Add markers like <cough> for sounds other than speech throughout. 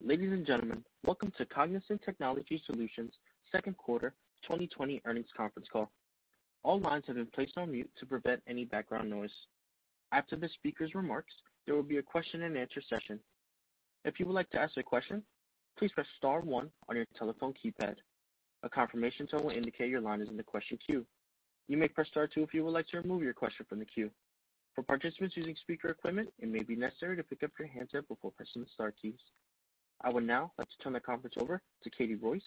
Ladies and gentlemen, welcome to Cognizant Technology Solutions second quarter 2020 earnings conference call. All lines have been placed on mute to prevent any background noise. After the speaker's remarks, there will be a question and answer session. If you would like to ask a question, please press star one on your telephone keypad. A confirmation tone will indicate your line is in the question queue. You may press star two if you would like to remove your question from the queue. For participants using speaker equipment, it may be necessary to pick up your handset before pressing the star keys. I would now like to turn the conference over to Katie Royce,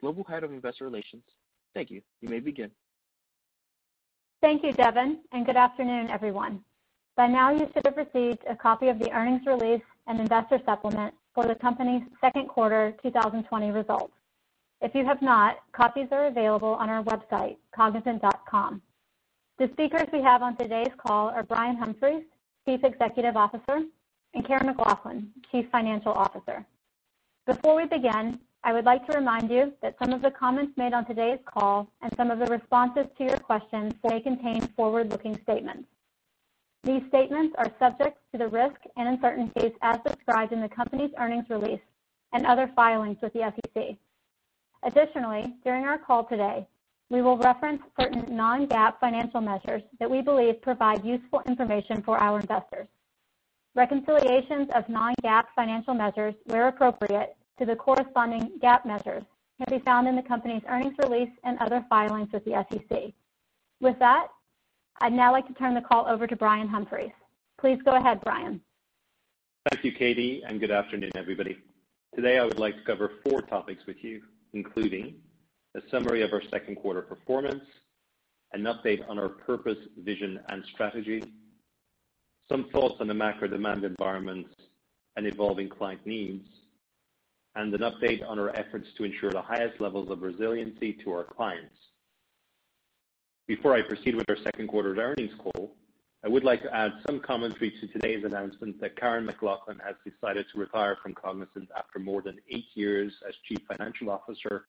Global Head of Investor Relations. Thank you. You may begin. Thank you, Devin, and good afternoon, everyone. By now, you should have received a copy of the earnings release and investor supplement for the company's second quarter 2020 results. If you have not, copies are available on our website, cognizant.com. The speakers we have on today's call are Brian Humphries, Chief Executive Officer, and Karen McLoughlin, Chief Financial Officer. Before we begin, I would like to remind you that some of the comments made on today's call and some of the responses to your questions may contain forward-looking statements. These statements are subject to the risks and uncertainties as described in the company's earnings release and other filings with the SEC. Additionally, during our call today, we will reference certain non-GAAP financial measures that we believe provide useful information for our investors. Reconciliations of non-GAAP financial measures, where appropriate, to the corresponding GAAP measures can be found in the company's earnings release and other filings with the SEC. With that, I'd now like to turn the call over to Brian Humphries. Please go ahead, Brian. Thank you, Katie, and good afternoon, everybody. Today, I would like to cover four topics with you, including a summary of our second quarter performance, an update on our purpose, vision, and strategy, some thoughts on the macro demand environment and evolving client needs, and an update on our efforts to ensure the highest levels of resiliency to our clients. Before I proceed with our second quarter earnings call, I would like to add some commentary to today's announcement that Karen McLoughlin has decided to retire from Cognizant after more than eight years as Chief Financial Officer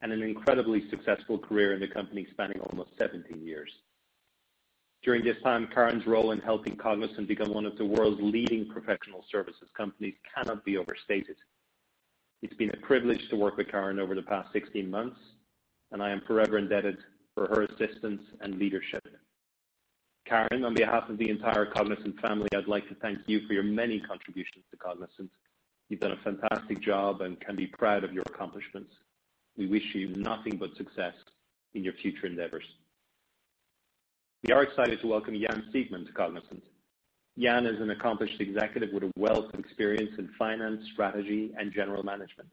and an incredibly successful career in the company spanning almost 17 years. During this time, Karen's role in helping Cognizant become one of the world's leading professional services companies cannot be overstated. It's been a privilege to work with Karen over the past 16 months, and I am forever indebted for her assistance and leadership. Karen, on behalf of the entire Cognizant family, I'd like to thank you for your many contributions to Cognizant. You've done a fantastic job and can be proud of your accomplishments. We wish you nothing but success in your future endeavors. We are excited to welcome Jan Siegmund to Cognizant. Jan is an accomplished executive with a wealth of experience in finance, strategy, and general management.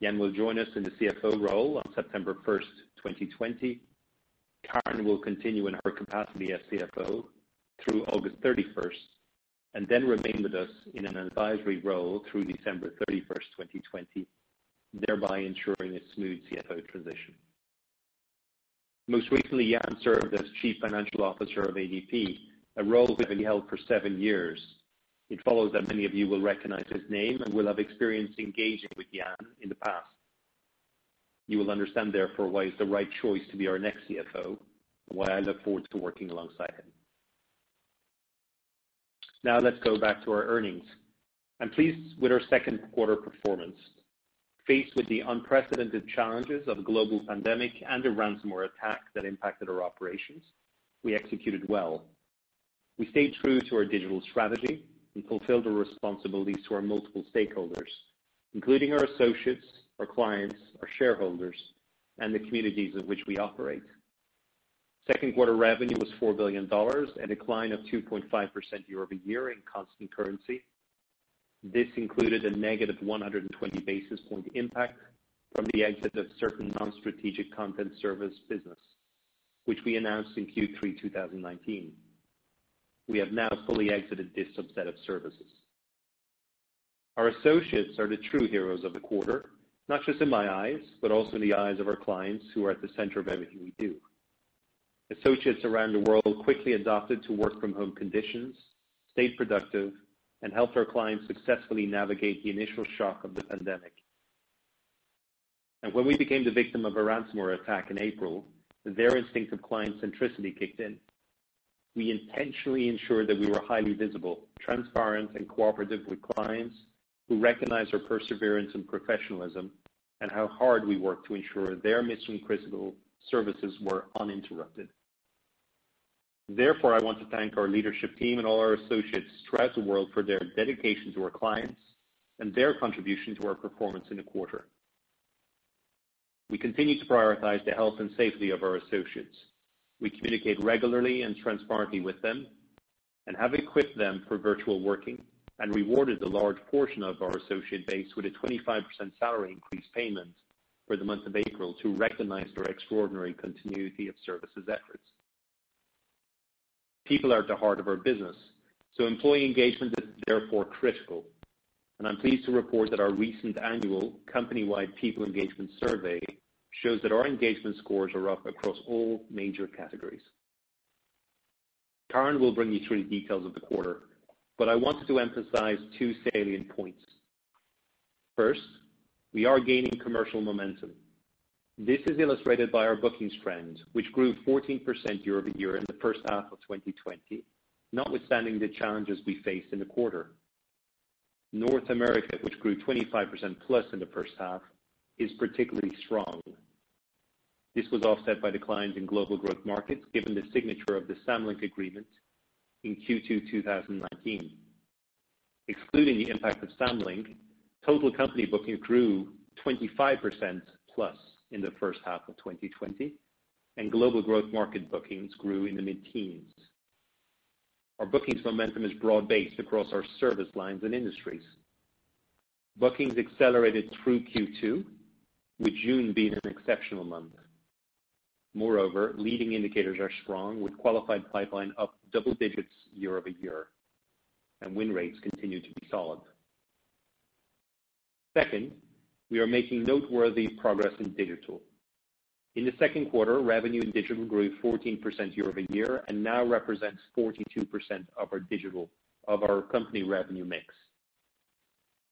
Jan will join us in the CFO role on September 1st, 2020. Karen will continue in her capacity as CFO through August 31st, and then remain with us in an advisory role through December 31st, 2020, thereby ensuring a smooth CFO transition. Most recently, Jan served as Chief Financial Officer of ADP, a role that he held for seven years. It follows that many of you will recognize his name and will have experience engaging with Jan in the past. You will understand, therefore, why he's the right choice to be our next CFO, and why I look forward to working alongside him. Now let's go back to our earnings. I'm pleased with our second quarter performance. Faced with the unprecedented challenges of a global pandemic and a ransomware attack that impacted our operations, we executed well. We stayed true to our digital strategy and fulfilled our responsibilities to our multiple stakeholders, including our associates, our clients, our shareholders, and the communities in which we operate. Second quarter revenue was $4 billion, a decline of 2.5% year-over-year in constant currency. This included a negative 120 basis point impact from the exit of certain non-strategic content service business, which we announced in Q3 2019. We have now fully exited this subset of services. Our associates are the true heroes of the quarter, not just in my eyes, but also in the eyes of our clients who are at the center of everything we do. Associates around the world quickly adapted to work from home conditions, stayed productive, and helped our clients successfully navigate the initial shock of the pandemic. And When we became the victim of a ransomware attack in April, their instinct of client centricity kicked in. We intentionally ensured that we were highly visible, transparent, and cooperative with clients who recognize our perseverance and professionalism and how hard we work to ensure their mission-critical services were uninterrupted. Therefore, I want to thank our leadership team and all our associates throughout the world for their dedication to our clients and their contribution to our performance in the quarter. We continue to prioritize the health and safety of our associates. We communicate regularly and transparently with them and have equipped them for virtual working and rewarded a large portion of our associate base with a 25% salary increase payment for the month of April to recognize their extraordinary continuity of services efforts. People are at the heart of our business, so employee engagement is therefore critical, and I'm pleased to report that our recent annual company-wide people engagement survey shows that our engagement scores are up across all major categories. Karen will bring you through the details of the quarter, but I wanted to emphasize two salient points. First, we are gaining commercial momentum. This is illustrated by our bookings trend, which grew 14% year-over-year in the first half of 2020, notwithstanding the challenges we faced in the quarter. North America, which grew 25% plus in the first half, is particularly strong. This was offset by declines in global growth markets, given the signature of the Samlink agreement in Q2 2019. Excluding the impact of Samlink, total company bookings grew 25% plus in the first half of 2020, and global growth market bookings grew in the mid-teens. Our bookings momentum is broad-based across our service lines and industries. Bookings accelerated through Q2, with June being an exceptional month. Moreover, leading indicators are strong, with qualified pipeline up double digits year-over-year, and win rates continue to be solid. Second, we are making noteworthy progress in digital. In the second quarter, revenue in digital grew 14% year-over-year and now represents 42% of our digital of our company revenue mix.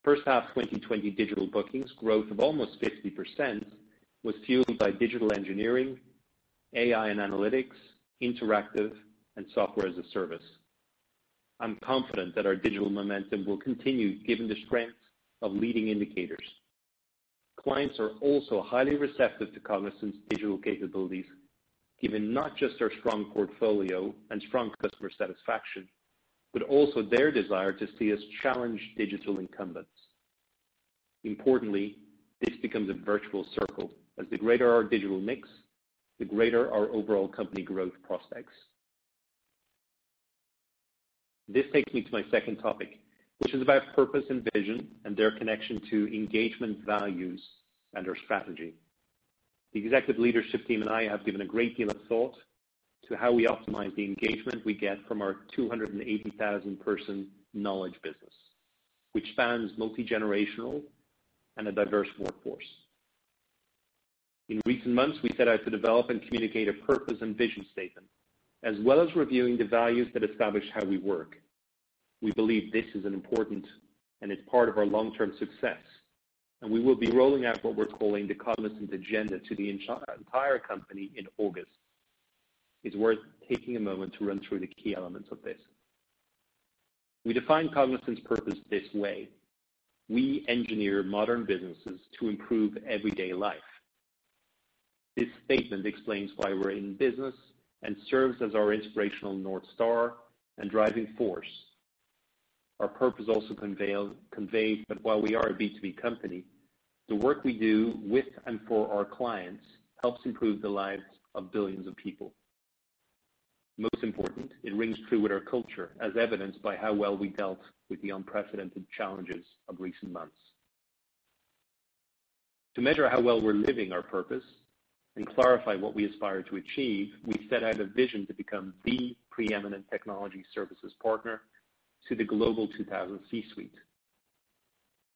First half 2020 digital bookings growth of almost 50% was fueled by digital engineering, AI and analytics, interactive, and software as a service. I'm confident that our digital momentum will continue given the strength of leading indicators. Clients are also highly receptive to Cognizant's digital capabilities, given not just our strong portfolio and strong customer satisfaction, but also their desire to see us challenge digital incumbents. Importantly, this becomes a virtuous circle, as the greater our digital mix, the greater our overall company growth prospects. This takes me to my second topic, which is about purpose and vision and their connection to engagement values and our strategy. The executive leadership team and I have given a great deal of thought to how we optimize the engagement we get from our 280,000-person knowledge business, which spans multi-generational and a diverse workforce. In recent months, we set out to develop and communicate a purpose and vision statement, as well as reviewing the values that establish how we work. We believe this is an important and is part of our long-term success, and we will be rolling out what we're calling the Cognizant Agenda to the entire company in August. It's worth taking a moment to run through the key elements of this. We define Cognizant's purpose this way: We engineer modern businesses to improve everyday life. This statement explains why we're in business and serves as our inspirational North Star and driving force. Our purpose also conveys that while we are a B2B company, the work we do with and for our clients helps improve the lives of billions of people. Most important, it rings true with our culture, as evidenced by how well we dealt with the unprecedented challenges of recent months. To measure how well we're living our purpose and clarify what we aspire to achieve, we set out a vision to become the preeminent technology services partner to the Global 2000 C-suite.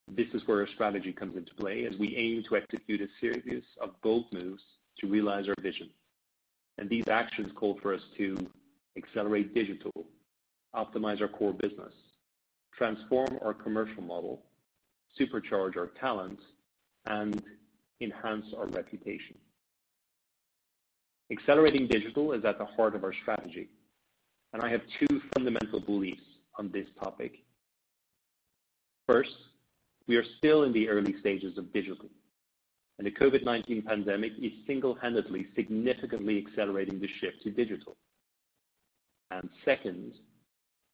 This is where our strategy comes into play as we aim to execute a series of bold moves to realize our vision. And These actions call for us to accelerate digital, optimize our core business, transform our commercial model, supercharge our talent, and enhance our reputation. Accelerating digital is at the heart of our strategy, and I have two fundamental beliefs on this topic. First, we are still in the early stages of digital, and the COVID-19 pandemic is single-handedly significantly accelerating the shift to digital. And Second,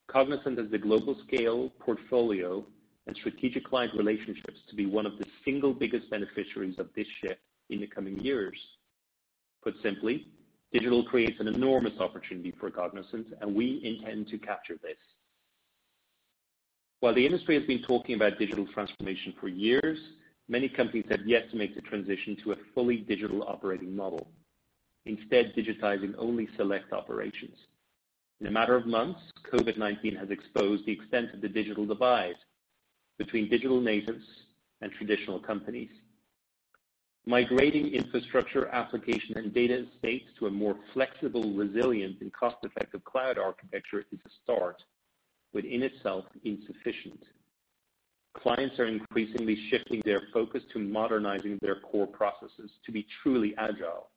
Cognizant has the global scale, portfolio, and strategic client relationships to be one of the single biggest beneficiaries of this shift in the coming years. Put simply, digital creates an enormous opportunity for Cognizant, and we intend to capture this. While the industry has been talking about digital transformation for years, many companies have yet to make the transition to a fully digital operating model, instead digitizing only select operations. In a matter of months, COVID-19 has exposed the extent of the digital divide between digital natives and traditional companies. Migrating infrastructure, application, and data estates to a more flexible, resilient, and cost-effective cloud architecture is a start, but in itself insufficient. Clients are increasingly shifting their focus to modernizing their core processes to be truly agile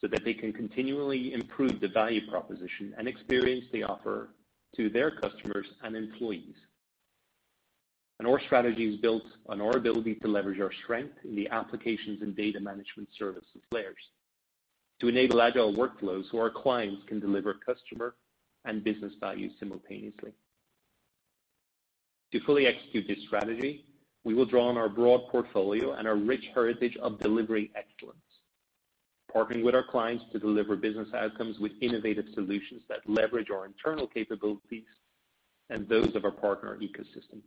so that they can continually improve the value proposition and experience they offer to their customers and employees. And our strategy is built on our ability to leverage our strength in the applications and data management services layers to enable agile workflows so our clients can deliver customer and business value simultaneously. To fully execute this strategy, we will draw on our broad portfolio and our rich heritage of delivery excellence, partnering with our clients to deliver business outcomes with innovative solutions that leverage our internal capabilities and those of our partner ecosystem.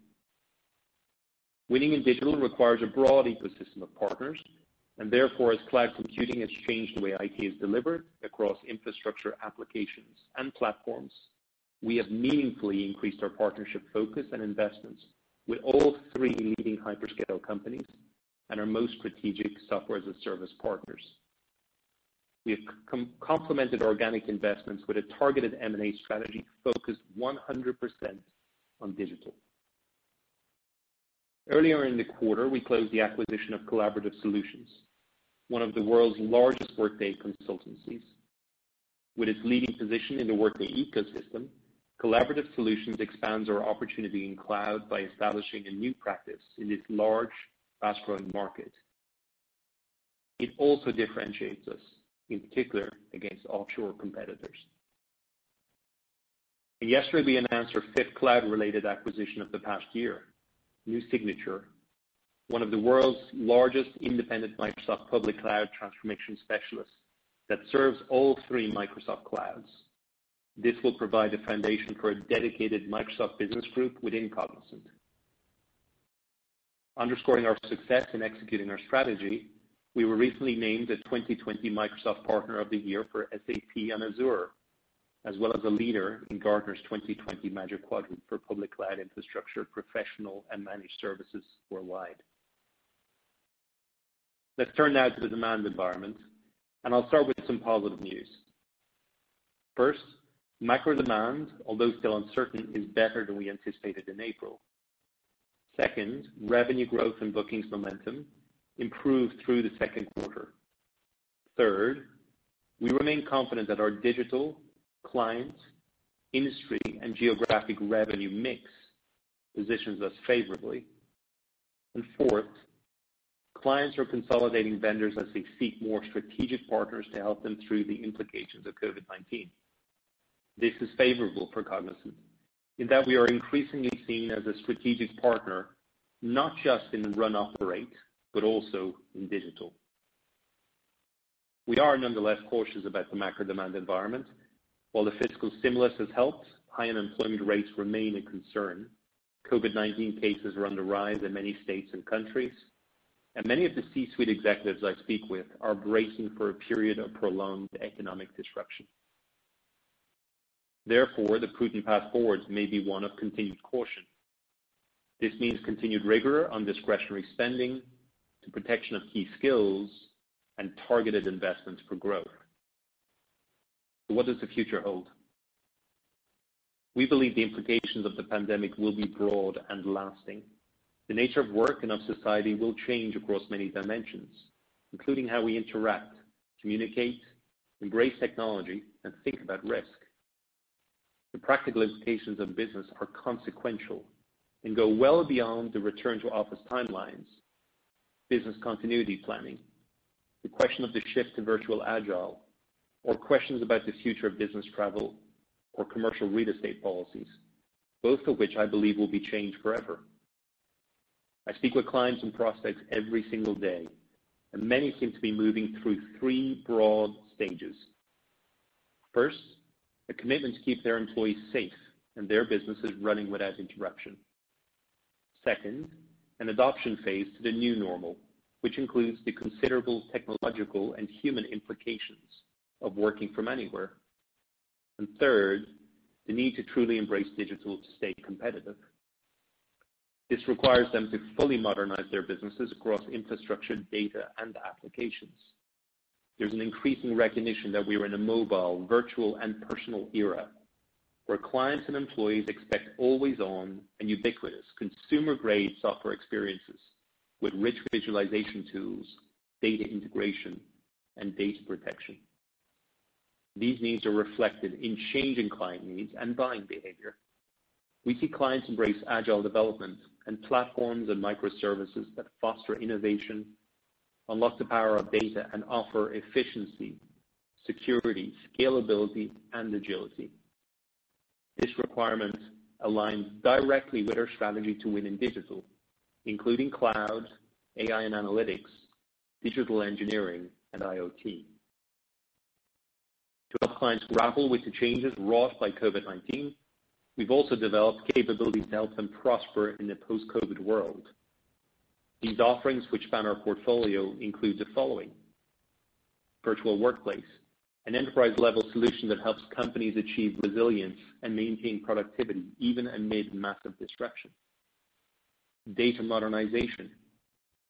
Winning in digital requires a broad ecosystem of partners, and therefore, as cloud computing has changed the way IT is delivered across infrastructure, applications, and platforms, we have meaningfully increased our partnership focus and investments with all three leading hyperscale companies and our most strategic software-as-a-service partners. We have complemented organic investments with a targeted M&A strategy focused 100% on digital. Earlier in the quarter, we closed the acquisition of Collaborative Solutions, one of the world's largest Workday consultancies. With its leading position in the Workday ecosystem, Collaborative Solutions expands our opportunity in cloud by establishing a new practice in this large, fast-growing market. It also differentiates us, in particular, against offshore competitors. Yesterday, we announced our fifth cloud-related acquisition of the past year, New Signature, one of the world's largest independent Microsoft public cloud transformation specialists that serves all three Microsoft clouds. This will provide a foundation for a dedicated Microsoft business group within Cognizant. Underscoring our success in executing our strategy, we were recently named the 2020 Microsoft Partner of the Year for SAP on Azure, as well as a leader in Gartner's 2020 Magic Quadrant for public cloud infrastructure, professional, and managed services worldwide. Let's turn now to the demand environment, and I'll start with some positive news. First, macro demand, although still uncertain, is better than we anticipated in April. Second, revenue growth and bookings momentum improved through the second quarter. Third, we remain confident that our digital, client, industry, and geographic revenue mix positions us favorably. And Fourth, clients are consolidating vendors as they seek more strategic partners to help them through the implications of COVID-19. This is favorable for Cognizant in that we are increasingly seen as a strategic partner, not just in run operate, but also in digital. We are nonetheless cautious about the macro demand environment. While the fiscal stimulus has helped, high unemployment rates remain a concern. COVID-19 cases are on the rise in many states and countries, and many of the C-suite executives I speak with are bracing for a period of prolonged economic disruption. Therefore, the prudent path forward may be one of continued caution. This means continued rigor on discretionary spending, the protection of key skills, and targeted investments for growth. What does the future hold? We believe the implications of the pandemic will be broad and lasting. The nature of work and of society will change across many dimensions, including how we interact, communicate, embrace technology, and think about risk. The practical implications of business are consequential and go well beyond the return to office timelines, business continuity planning, the question of the shift to virtual agile, or questions about the future of business travel or commercial real estate policies, both of which I believe will be changed forever. I speak with clients and prospects every single day, and many seem to be moving through three broad stages. First, a commitment to keep their employees safe and their businesses running without interruption. Second, an adoption phase to the new normal, which includes the considerable technological and human implications of working from anywhere. Third, the need to truly embrace digital to stay competitive. This requires them to fully modernize their businesses across infrastructure, data, and applications. There's an increasing recognition that we are in a mobile, virtual, and personal era, where clients and employees expect always-on and ubiquitous consumer-grade software experiences with rich visualization tools, data integration, and data protection. These needs are reflected in changing client needs and buying behavior. We see clients embrace agile development and platforms and microservices that foster innovation, unlock the power of data, and offer efficiency, security, scalability, and agility. This requirement aligns directly with our strategy to win in digital, including cloud, AI and analytics, digital engineering, and IoT. To help clients grapple with the changes wrought by COVID-19, we've also developed capabilities to help them prosper in the post-COVID world. These offerings, which span our portfolio, include the following. Virtual Workplace, an enterprise-level solution that helps companies achieve resilience and maintain productivity even amid massive disruption. Data Modernization,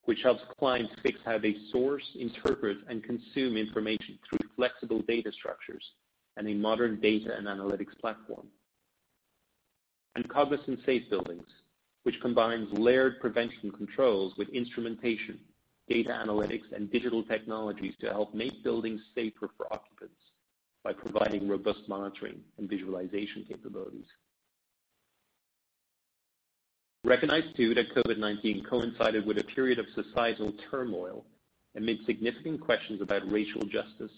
which helps clients fix how they source, interpret, and consume information through flexible data structures and a modern data and analytics platform. And Cognizant Safe Buildings, which combines layered prevention controls with instrumentation, data analytics, and digital technologies to help make buildings safer for occupants by providing robust monitoring and visualization capabilities. Recognize, too, that COVID-19 coincided with a period of societal turmoil amid significant questions about racial justice,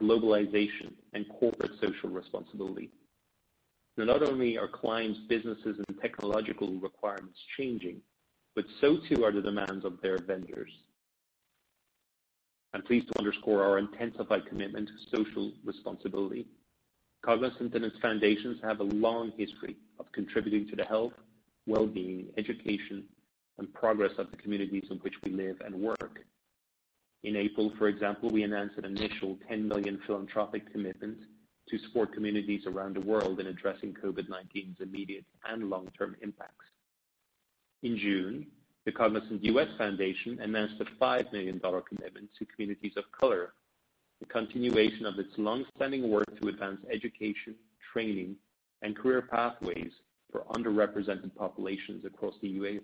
globalization, and corporate social responsibility. Now, Not only are clients' businesses and technological requirements changing, but so too are the demands of their vendors. I'm pleased to underscore our intensified commitment to social responsibility. Cognizant and its foundations have a long history of contributing to the health, well-being, education, and progress of the communities in which we live and work. In April, for example, we announced an initial 10 million philanthropic commitment to support communities around the world in addressing COVID-19's immediate and long-term impacts. In June, the Cognizant U.S. Foundation announced a $5 million commitment to communities of color, the continuation of its long-standing work to advance education, training, and career pathways for underrepresented populations across the U.S.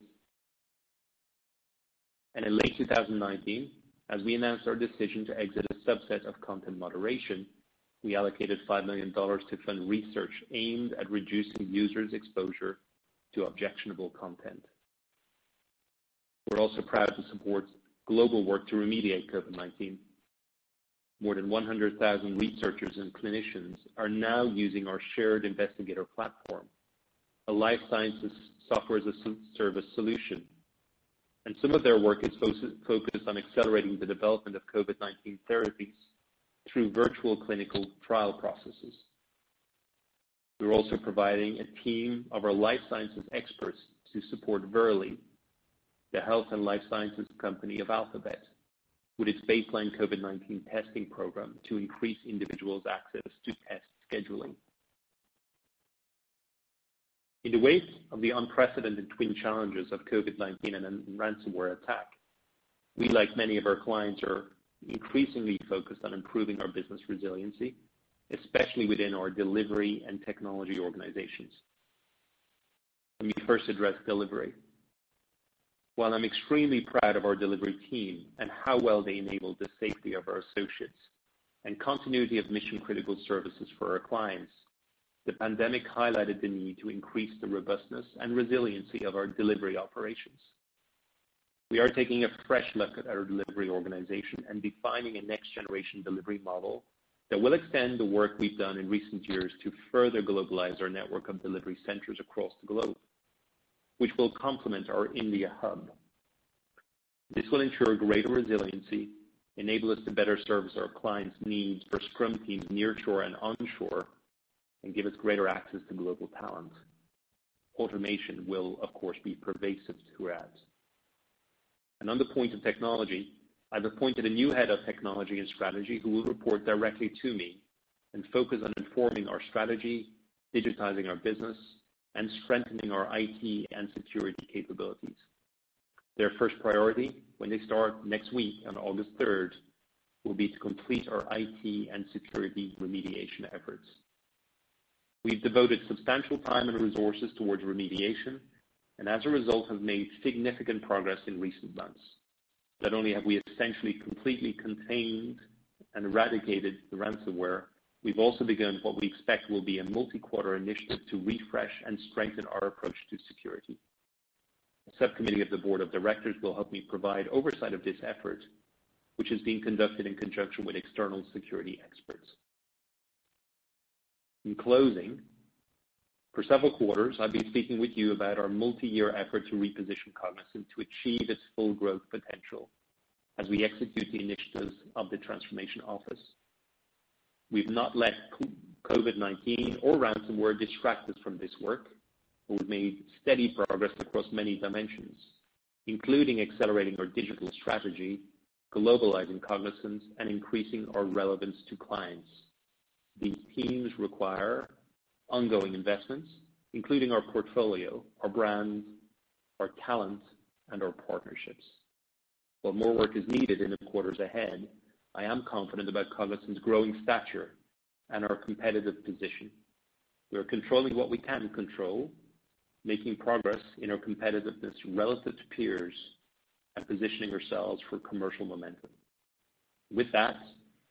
And in late 2019, as we announced our decision to exit a subset of content moderation, we allocated $5 million to fund research aimed at reducing users' exposure to objectionable content. We're also proud to support global work to remediate COVID-19. More than 100,000 researchers and clinicians are now using our shared investigator platform, a life sciences software as a service solution. And some of their work is focused on accelerating the development of COVID-19 therapies through virtual clinical trial processes. We're also providing a team of our life sciences experts to support Verily, the health and life sciences company of Alphabet, with its baseline COVID-19 testing program to increase individuals' access to test scheduling. In the wake of the unprecedented twin challenges of COVID-19 and a ransomware attack, we, like many of our clients, are increasingly focused on improving our business resiliency, especially within our delivery and technology organizations. Let me first address delivery. While I'm extremely proud of our delivery team and how well they enabled the safety of our associates and continuity of mission-critical services for our clients, the pandemic highlighted the need to increase the robustness and resiliency of our delivery operations. We are taking a fresh look at our delivery organization and defining a next-generation delivery model that will extend the work we've done in recent years to further globalize our network of delivery centers across the globe, which will complement our India hub. This will ensure greater resiliency, enable us to better service our clients' needs for scrum teams nearshore and onshore, and give us greater access to global talent. Automation will, of course, be pervasive throughout. And On the point of technology, I've appointed a new head of technology and strategy who will report directly to me and focus on informing our strategy, digitizing our business, and strengthening our IT and security capabilities. Their first priority when they start next week on August 3rd will be to complete our IT and security remediation efforts. We've devoted substantial time and resources towards remediation, and as a result, have made significant progress in recent months. Not only have we essentially completely contained and eradicated the ransomware, we've also begun what we expect will be a multi-quarter initiative to refresh and strengthen our approach to security. A subcommittee of the board of directors will help me provide oversight of this effort, which is being conducted in conjunction with external security experts. In closing, for several quarters, I've been speaking with you about our multi-year effort to reposition Cognizant to achieve its full growth potential as we execute the initiatives of the transformation office. We've not let COVID-19 or ransomware distract us from this work, but we've made steady progress across many dimensions, including accelerating our digital strategy, globalizing Cognizant, and increasing our relevance to clients. These teams require ongoing investments, including our portfolio, our brands, our talent, and our partnerships. While more work is needed in the quarters ahead, I am confident about Cognizant's growing stature and our competitive position. We are controlling what we can control, making progress in our competitiveness relative to peers, and positioning ourselves for commercial momentum. With that,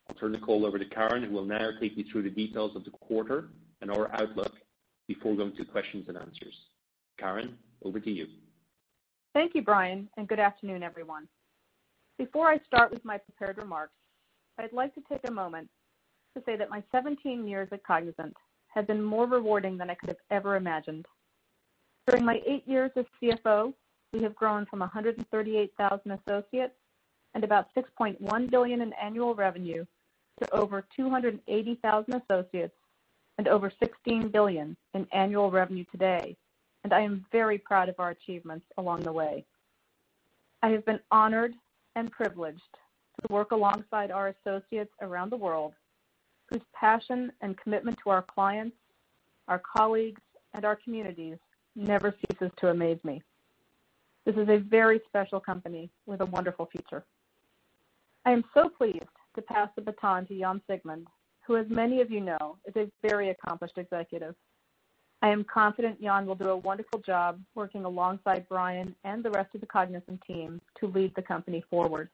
I'll turn the call over to Karen, who will now take you through the details of the quarter and our outlook before going to questions and answers. Karen, over to you. Thank you, Brian, and good afternoon, everyone. Before I start with my prepared remarks, I'd like to take a moment to say that my 17 years at Cognizant have been more rewarding than I could have ever imagined. During my eight years as CFO, we have grown from 138,000 associates and about 6.1 billion in annual revenue to over 280,000 associates and over 16 billion in annual revenue today, and I am very proud of our achievements along the way. I have been honored and privileged to work alongside our associates around the world, whose passion and commitment to our clients, our colleagues, and our communities never ceases to amaze me. This is a very special company with a wonderful future. I am so pleased to pass the baton to Jan Siegmund, who, as many of you know, is a very accomplished executive. I am confident Jan will do a wonderful job working alongside Brian and the rest of the Cognizant team to lead the company forward.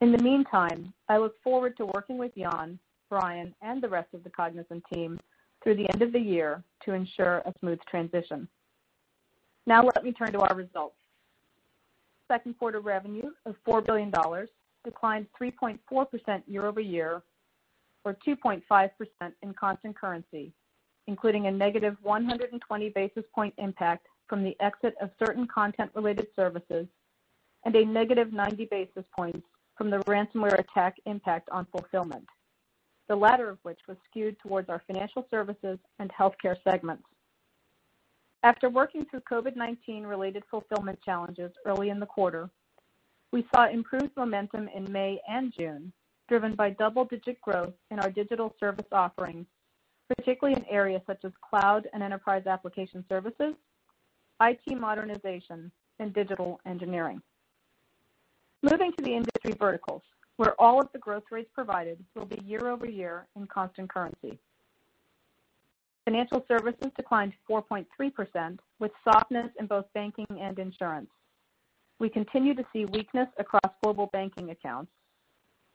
In the meantime, I look forward to working with Jan, Brian, and the rest of the Cognizant team through the end of the year to ensure a smooth transition. Now let me turn to our results. Second quarter revenue of $4 billion declined 3.4% year-over-year, or 2.5% in constant currency, including a negative 120 basis point impact from the exit of certain content-related services and a negative 90 basis points from the ransomware attack impact on fulfillment, the latter of which was skewed towards our financial services and healthcare segments. After working through COVID-19 related fulfillment challenges early in the quarter, we saw improved momentum in May and June, driven by double-digit growth in our digital service offerings, particularly in areas such as cloud and enterprise application services, IT modernization, and digital engineering. Moving to the industry verticals, where all of the growth rates provided will be year-over-year in constant currency. Financial services declined 4.3%, with softness in both banking and insurance. We continue to see weakness across global banking accounts.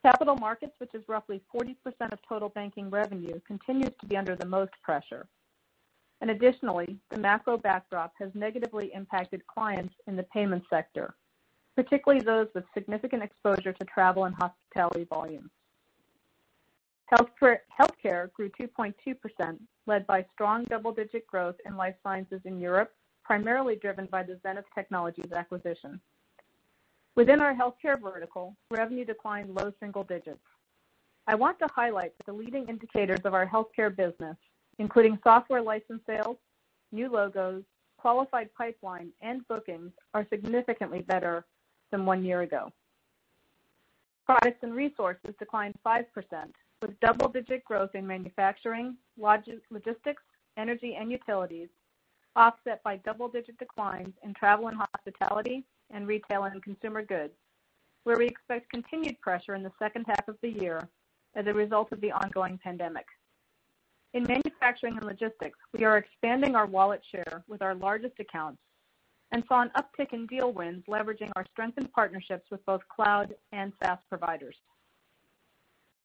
Capital markets, which is roughly 40% of total banking revenue, continues to be under the most pressure. And additionally, the macro backdrop has negatively impacted clients in the payment sector, particularly those with significant exposure to travel and hospitality volumes. Healthcare grew 2.2%, led by strong double-digit growth in life sciences in Europe, primarily driven by the Zenith Technologies acquisition. Within our healthcare vertical, revenue declined low single digits. I want to highlight that the leading indicators of our healthcare business, including software license sales, new logos, qualified pipeline, and bookings, are significantly better than one year ago. Products and resources declined 5%, with double-digit growth in manufacturing, logistics, energy, and utilities, offset by double-digit declines in travel and hospitality and retail and consumer goods, where we expect continued pressure in the second half of the year as a result of the ongoing pandemic. In manufacturing and logistics, we are expanding our wallet share with our largest accounts and saw an uptick in deal wins leveraging our strengthened partnerships with both cloud and SaaS providers.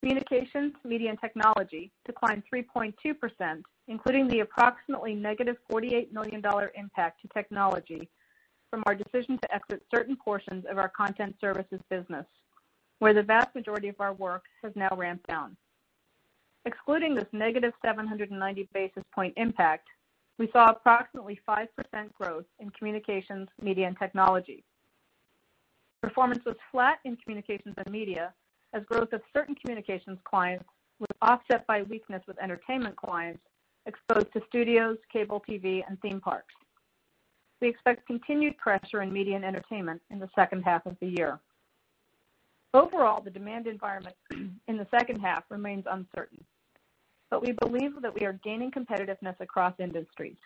Communications, media, and technology declined 3.2%, including the approximately negative $48 million impact to technology from our decision to exit certain portions of our content services business, where the vast majority of our work has now ramped down. Excluding this negative 790 basis point impact, we saw approximately 5% growth in communications, media, and technology. Performance was flat in communications and media as growth of certain communications clients was offset by weakness with entertainment clients exposed to studios, cable TV, and theme parks. We expect continued pressure in media and entertainment in the second half of the year. Overall, the demand environment <clears throat> in the second half remains uncertain, but we believe that we are gaining competitiveness across industries.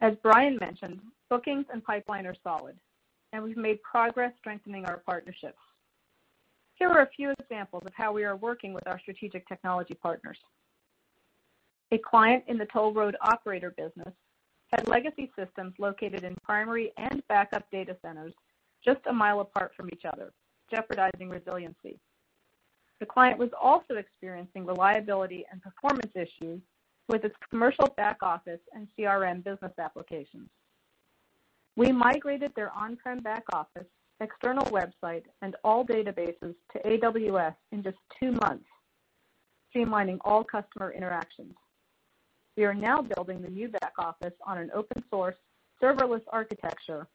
As Brian mentioned, bookings and pipeline are solid, and we've made progress strengthening our partnerships. Here are a few examples of how we are working with our strategic technology partners. A client in the toll road operator business had legacy systems located in primary and backup data centers just a mile apart from each other, jeopardizing resiliency. The client was also experiencing reliability and performance issues with its commercial back office and CRM business applications. We migrated their on-prem back office, external website, and all databases to AWS in just two months, streamlining all customer interactions. We are now building the new back office on an open-source serverless architecture,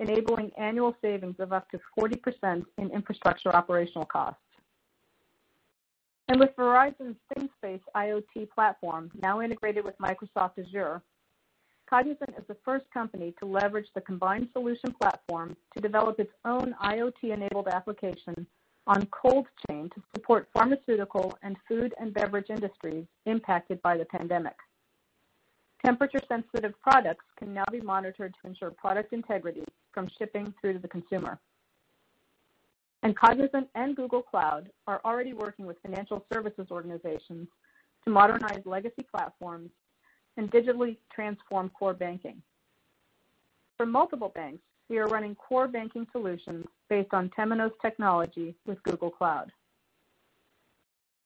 enabling annual savings of up to 40% in infrastructure operational costs. And with Verizon's ThingSpace IoT platform now integrated with Microsoft Azure, Cognizant is the first company to leverage the combined solution platform to develop its own IoT-enabled application on cold chain to support pharmaceutical and food and beverage industries impacted by the pandemic. Temperature-sensitive products can now be monitored to ensure product integrity from shipping through to the consumer. And Cognizant and Google Cloud are already working with financial services organizations to modernize legacy platforms and digitally transform core banking. For multiple banks, we are running core banking solutions based on Temenos technology with Google Cloud.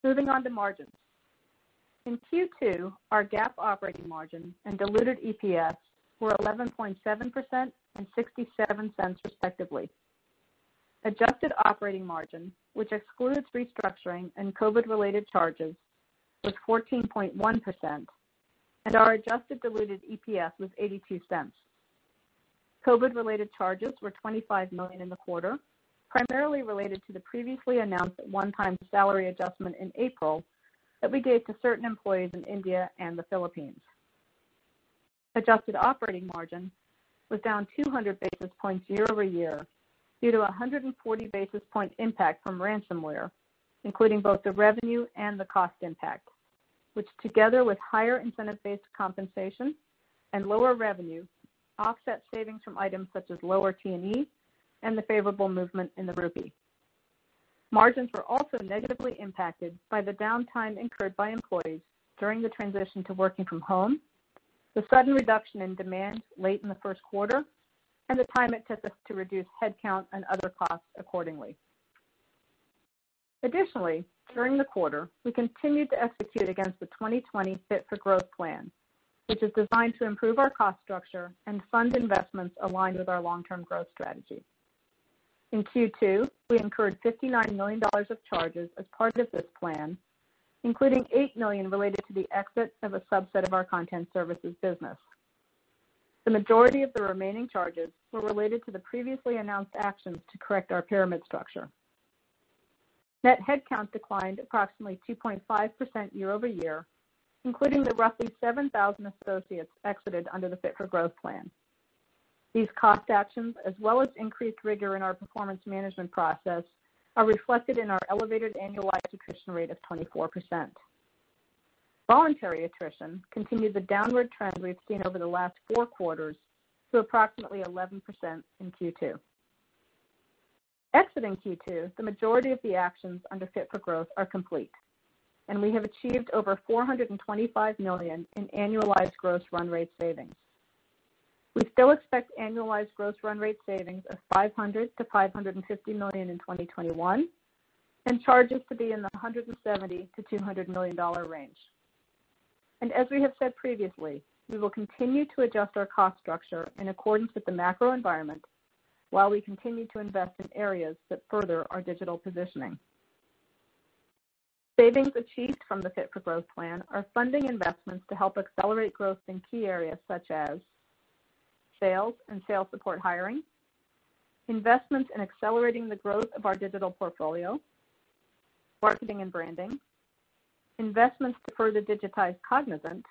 Moving on to margins. In Q2, our GAAP operating margin and diluted EPS were 11.7% and $0.67 respectively. Adjusted operating margin, which excludes restructuring and COVID-related charges, was 14.1%, and our adjusted diluted EPS was $0.82. COVID-related charges were 25 million in the quarter, primarily related to the previously announced one-time salary adjustment in April that we gave to certain employees in India and the Philippines. Adjusted operating margin was down 200 basis points year-over-year due to 140 basis point impact from ransomware, including both the revenue and the cost impact, which together with higher incentive-based compensation and lower revenue, offset savings from items such as lower T&E and the favorable movement in the rupee. Margins were also negatively impacted by the downtime incurred by employees during the transition to working from home, the sudden reduction in demand late in the first quarter, and the time it took us to reduce headcount and other costs accordingly. Additionally, during the quarter, we continued to execute against the 2020 Fit for Growth plan, which is designed to improve our cost structure and fund investments aligned with our long-term growth strategy. In Q2, we incurred $59 million of charges as part of this plan, including 8 million related to the exit of a subset of our content services business. The majority of the remaining charges were related to the previously announced actions to correct our pyramid structure. Net headcount declined approximately 2.5% year-over-year, including the roughly 7,000 associates exited under the Fit for Growth plan. These cost actions, as well as increased rigor in our performance management process, are reflected in our elevated annualized attrition rate of 24%. Voluntary attrition continued the downward trend we've seen over the last four quarters to approximately 11% in Q2. Exiting Q2, the majority of the actions under Fit for Growth are complete, and we have achieved over 425 million in annualized gross run rate savings. We still expect annualized gross run rate savings of $500 million-$550 million in 2021, and charges to be in the $170 million-$200 million range. And As we have said previously, we will continue to adjust our cost structure in accordance with the macro environment while we continue to invest in areas that further our digital positioning. Savings achieved from the Fit for Growth plan are funding investments to help accelerate growth in key areas such as sales and sales support hiring, investments in accelerating the growth of our digital portfolio, marketing and branding, investments to further digitize Cognizant,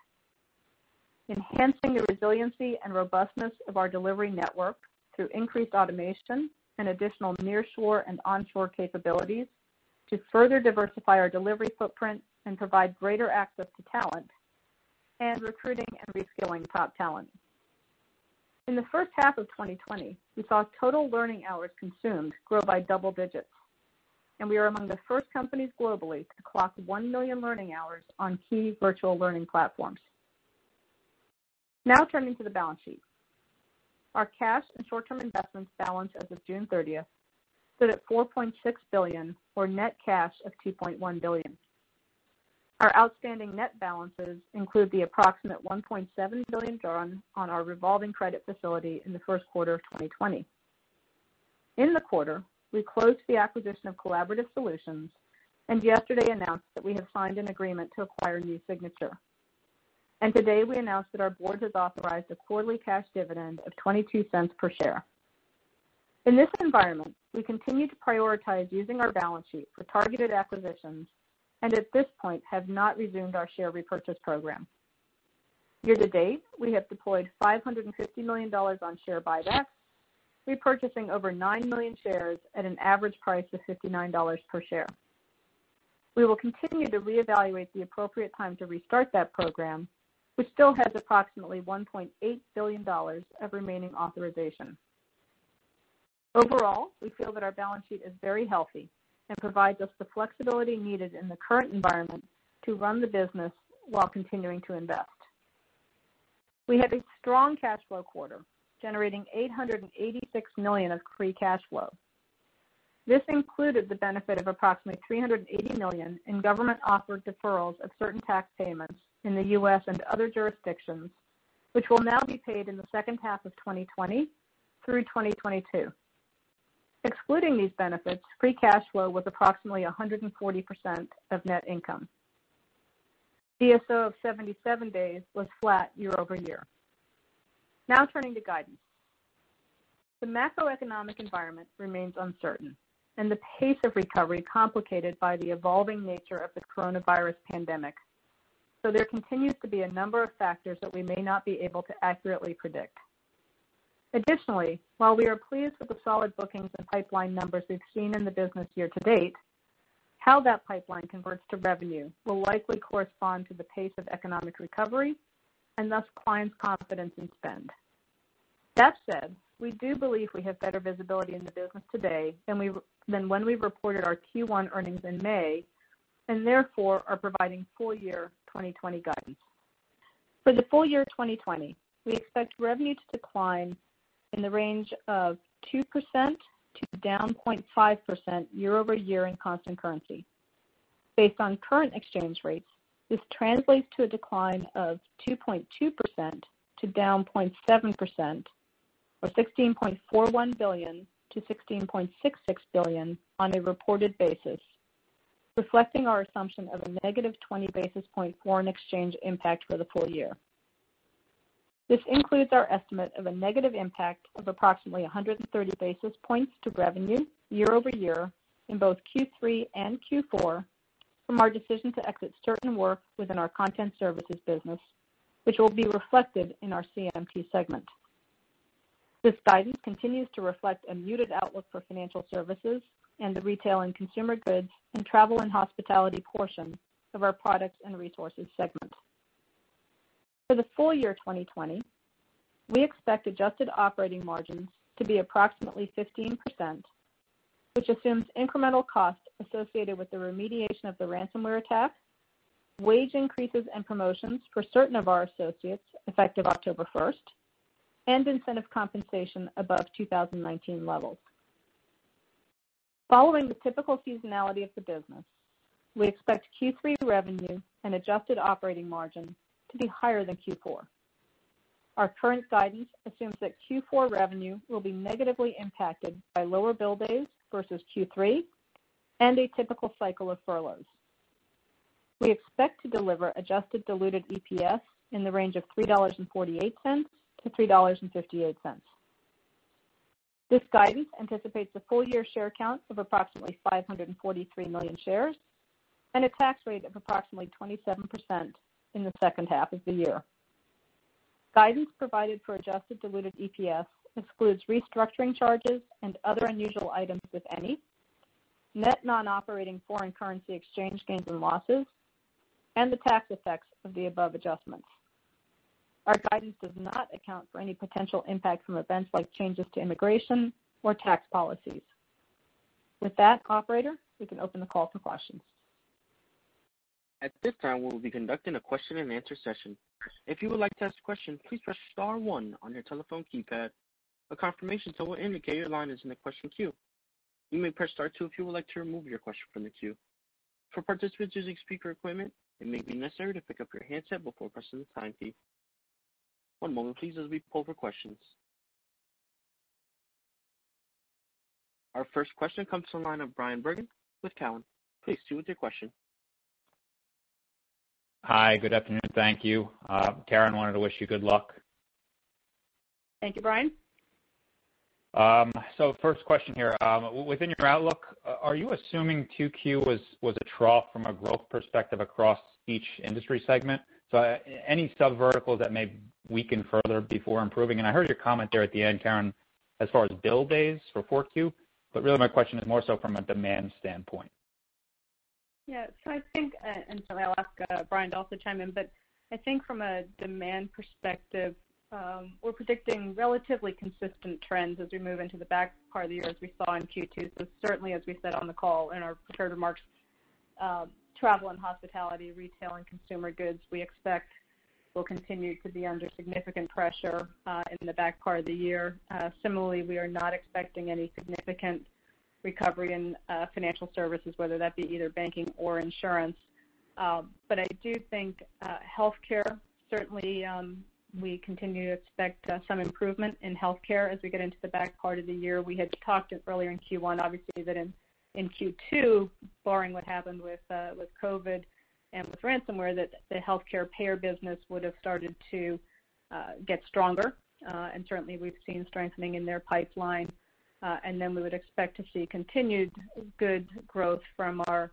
enhancing the resiliency and robustness of our delivery network through increased automation and additional nearshore and onshore capabilities to further diversify our delivery footprint and provide greater access to talent, and recruiting and reskilling top talent. In the first half of 2020, we saw total learning hours consumed grow by double digits, and we are among the first companies globally to clock 1 million learning hours on key virtual learning platforms. Now turning to the balance sheet. Our cash and short-term investments balance as of June 30th stood at 4.6 billion, or net cash of $2.1 billion. Our outstanding net balances include the approximate 1.7 billion drawn on our revolving credit facility in the first quarter of 2020. In the quarter, we closed the acquisition of Collaborative Solutions, and yesterday announced that we have signed an agreement to acquire New Signature. And today, we announced that our board has authorized a quarterly cash dividend of $0.22 per share. In this environment, we continue to prioritize using our balance sheet for targeted acquisitions, and at this point, have not resumed our share repurchase program. Year to date, we have deployed $550 million on share buybacks, repurchasing over 9 million shares at an average price of $59 per share. We will continue to reevaluate the appropriate time to restart that program, which still has approximately $1.8 billion of remaining authorization. Overall, we feel that our balance sheet is very healthy and provides us the flexibility needed in the current environment to run the business while continuing to invest. We had a strong cash flow quarter, generating 886 million of free cash flow. This included the benefit of approximately 380 million in government-offered deferrals of certain tax payments in the U.S. and other jurisdictions, which will now be paid in the second half of 2020 through 2022. Excluding these benefits, free cash flow was approximately 140% of net income. DSO of 77 days was flat year-over-year. Now turning to guidance. The macroeconomic environment remains uncertain, and the pace of recovery complicated by the evolving nature of the coronavirus pandemic. So there continues to be a number of factors that we may not be able to accurately predict. Additionally, while we are pleased with the solid bookings and pipeline numbers we've seen in the business year to date, how that pipeline converts to revenue will likely correspond to the pace of economic recovery, and thus clients' confidence in spend. That said, we do believe we have better visibility in the business today than when we reported our Q1 earnings in May, and therefore are providing full year 2020 guidance. For the full year 2020, we expect revenue to decline in the range of 2% to down 0.5% year-over-year in constant currency. Based on current exchange rates, this translates to a decline of 2.2% to down 0.7%, or $16.41 billion-$16.66 billion on a reported basis, reflecting our assumption of a negative 20 basis point foreign exchange impact for the full year. This includes our estimate of a negative impact of approximately 130 basis points to revenue year-over-year in both Q3 and Q4 from our decision to exit certain work within our content services business, which will be reflected in our CMT segment. This guidance continues to reflect a muted outlook for financial services and the retail and consumer goods and travel and hospitality portion of our products and resources segment. For the full year 2020, we expect adjusted operating margins to be approximately 15%, which assumes incremental costs associated with the remediation of the ransomware attack, wage increases and promotions for certain of our associates effective October 1st, and incentive compensation above 2019 levels. Following the typical seasonality of the business, we expect Q3 revenue and adjusted operating margin to be higher than Q4. Our current guidance assumes that Q4 revenue will be negatively impacted by lower bill days versus Q3 and a typical cycle of furloughs. We expect to deliver adjusted diluted EPS in the range of $3.48 to $3.58. This guidance anticipates a full-year share count of approximately 543 million shares and a tax rate of approximately 27% in the second half of the year. Guidance provided for adjusted diluted EPS excludes restructuring charges and other unusual items, if any, net non-operating foreign currency exchange gains and losses, and the tax effects of the above adjustments. Our guidance does not account for any potential impact from events like changes to immigration or tax policies. With that, operator, we can open the call for questions. At this time, we will be conducting a question and answer session. If you would like to ask a question, please press star one on your telephone keypad. A confirmation tone will indicate your line is in the question queue. You may press star two if you would like to remove your question from the queue. For participants using speaker equipment, it may be necessary to pick up your handset before pressing the pound key. One moment please as we poll for questions. Our first question comes from the line of Bryan Bergin with Cowen. Please proceed with your question. Hi, good afternoon. Thank you. Uh, Karen, wanted to wish you good luck. Thank you, Bryan. Um, first question here. Um, within your outlook, uh, are you assuming 2Q was a trough from a growth perspective across each industry segment? So, uh, any sub-verticals that may weaken further before improving? And I heard your comment there at the end, Karen, as far as bill days for 4Q, but really my question is more so from a demand standpoint. Yeah. So I think, uh, and so I'll ask uh, Brian to also chime in, but I think from a demand perspective, um, we're predicting relatively consistent trends as we move into the back part of the year as we saw in Q2. Certainly, as we said on the call in our prepared remarks, um, travel and hospitality, retail and consumer goods, we expect will continue to be under significant pressure uh, in the back part of the year. Similarly, we are not expecting any significant recovery in uh, financial services, whether that be either banking or insurance. Um but I do think uh, healthcare, certainly, um, we continue to expect some improvement in healthcare as we get into the back part of the year. We had talked earlier in Q1, obviously, that in Q2, barring what happened with COVID and with ransomware, that the healthcare payer business would have started to get stronger. And certainly, we've seen strengthening in their pipeline. Uh, and then we would expect to see continued good growth from our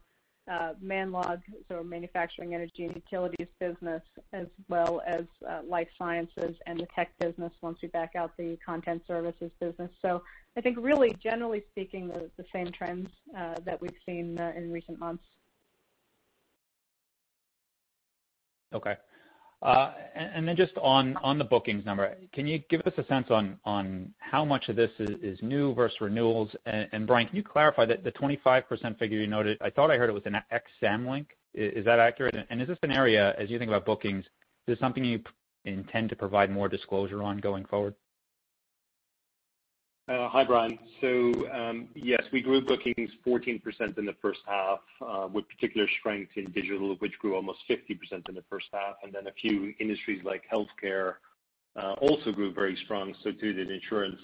uh, MANLOG, so manufacturing, energy, and utilities business, as well as uh, life sciences and the tech business once we back out the content services business. So I think really, generally speaking, the same trends that we've seen in recent months. Okay. Uh, just on the bookings number, can you give us a sense on on how much of this is new versus renewals? Brian, can you clarify that the 25% figure you noted, I thought I heard it was an ex-Samlink. Is that accurate? And is this an area, as you think about bookings, is this something you intend to provide more disclosure on going forward? Uh, hi, Brian. So um yes, we grew bookings 14% in the first half, uh, with particular strength in digital, which grew almost 50% in the first half. And then a few industries like healthcare uh, also grew very strong, so too did insurance.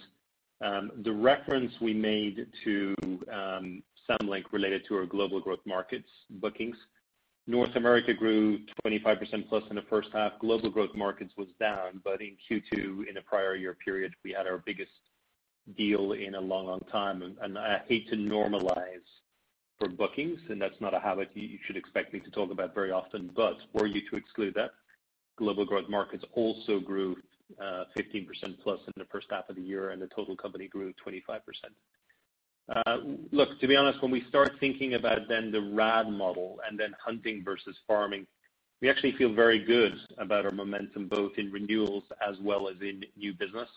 Um, the reference we made to um, Samlink related to our global growth markets bookings, North America grew 25%+ plus in the first half. Global growth markets was down, but in Q2, in the prior year period, we had our biggest deal in a long long time. And I hate to normalize for bookings, and that's not a habit you should expect me to talk about very often. But were you to exclude that, global growth markets also grew uh, 15%+ plus in the first half of the year, and the total company grew 25%. Uh, look, to be honest, when we start thinking about then the RAD model and then hunting versus farming, we actually feel very good about our momentum, both in renewals as well as in new business.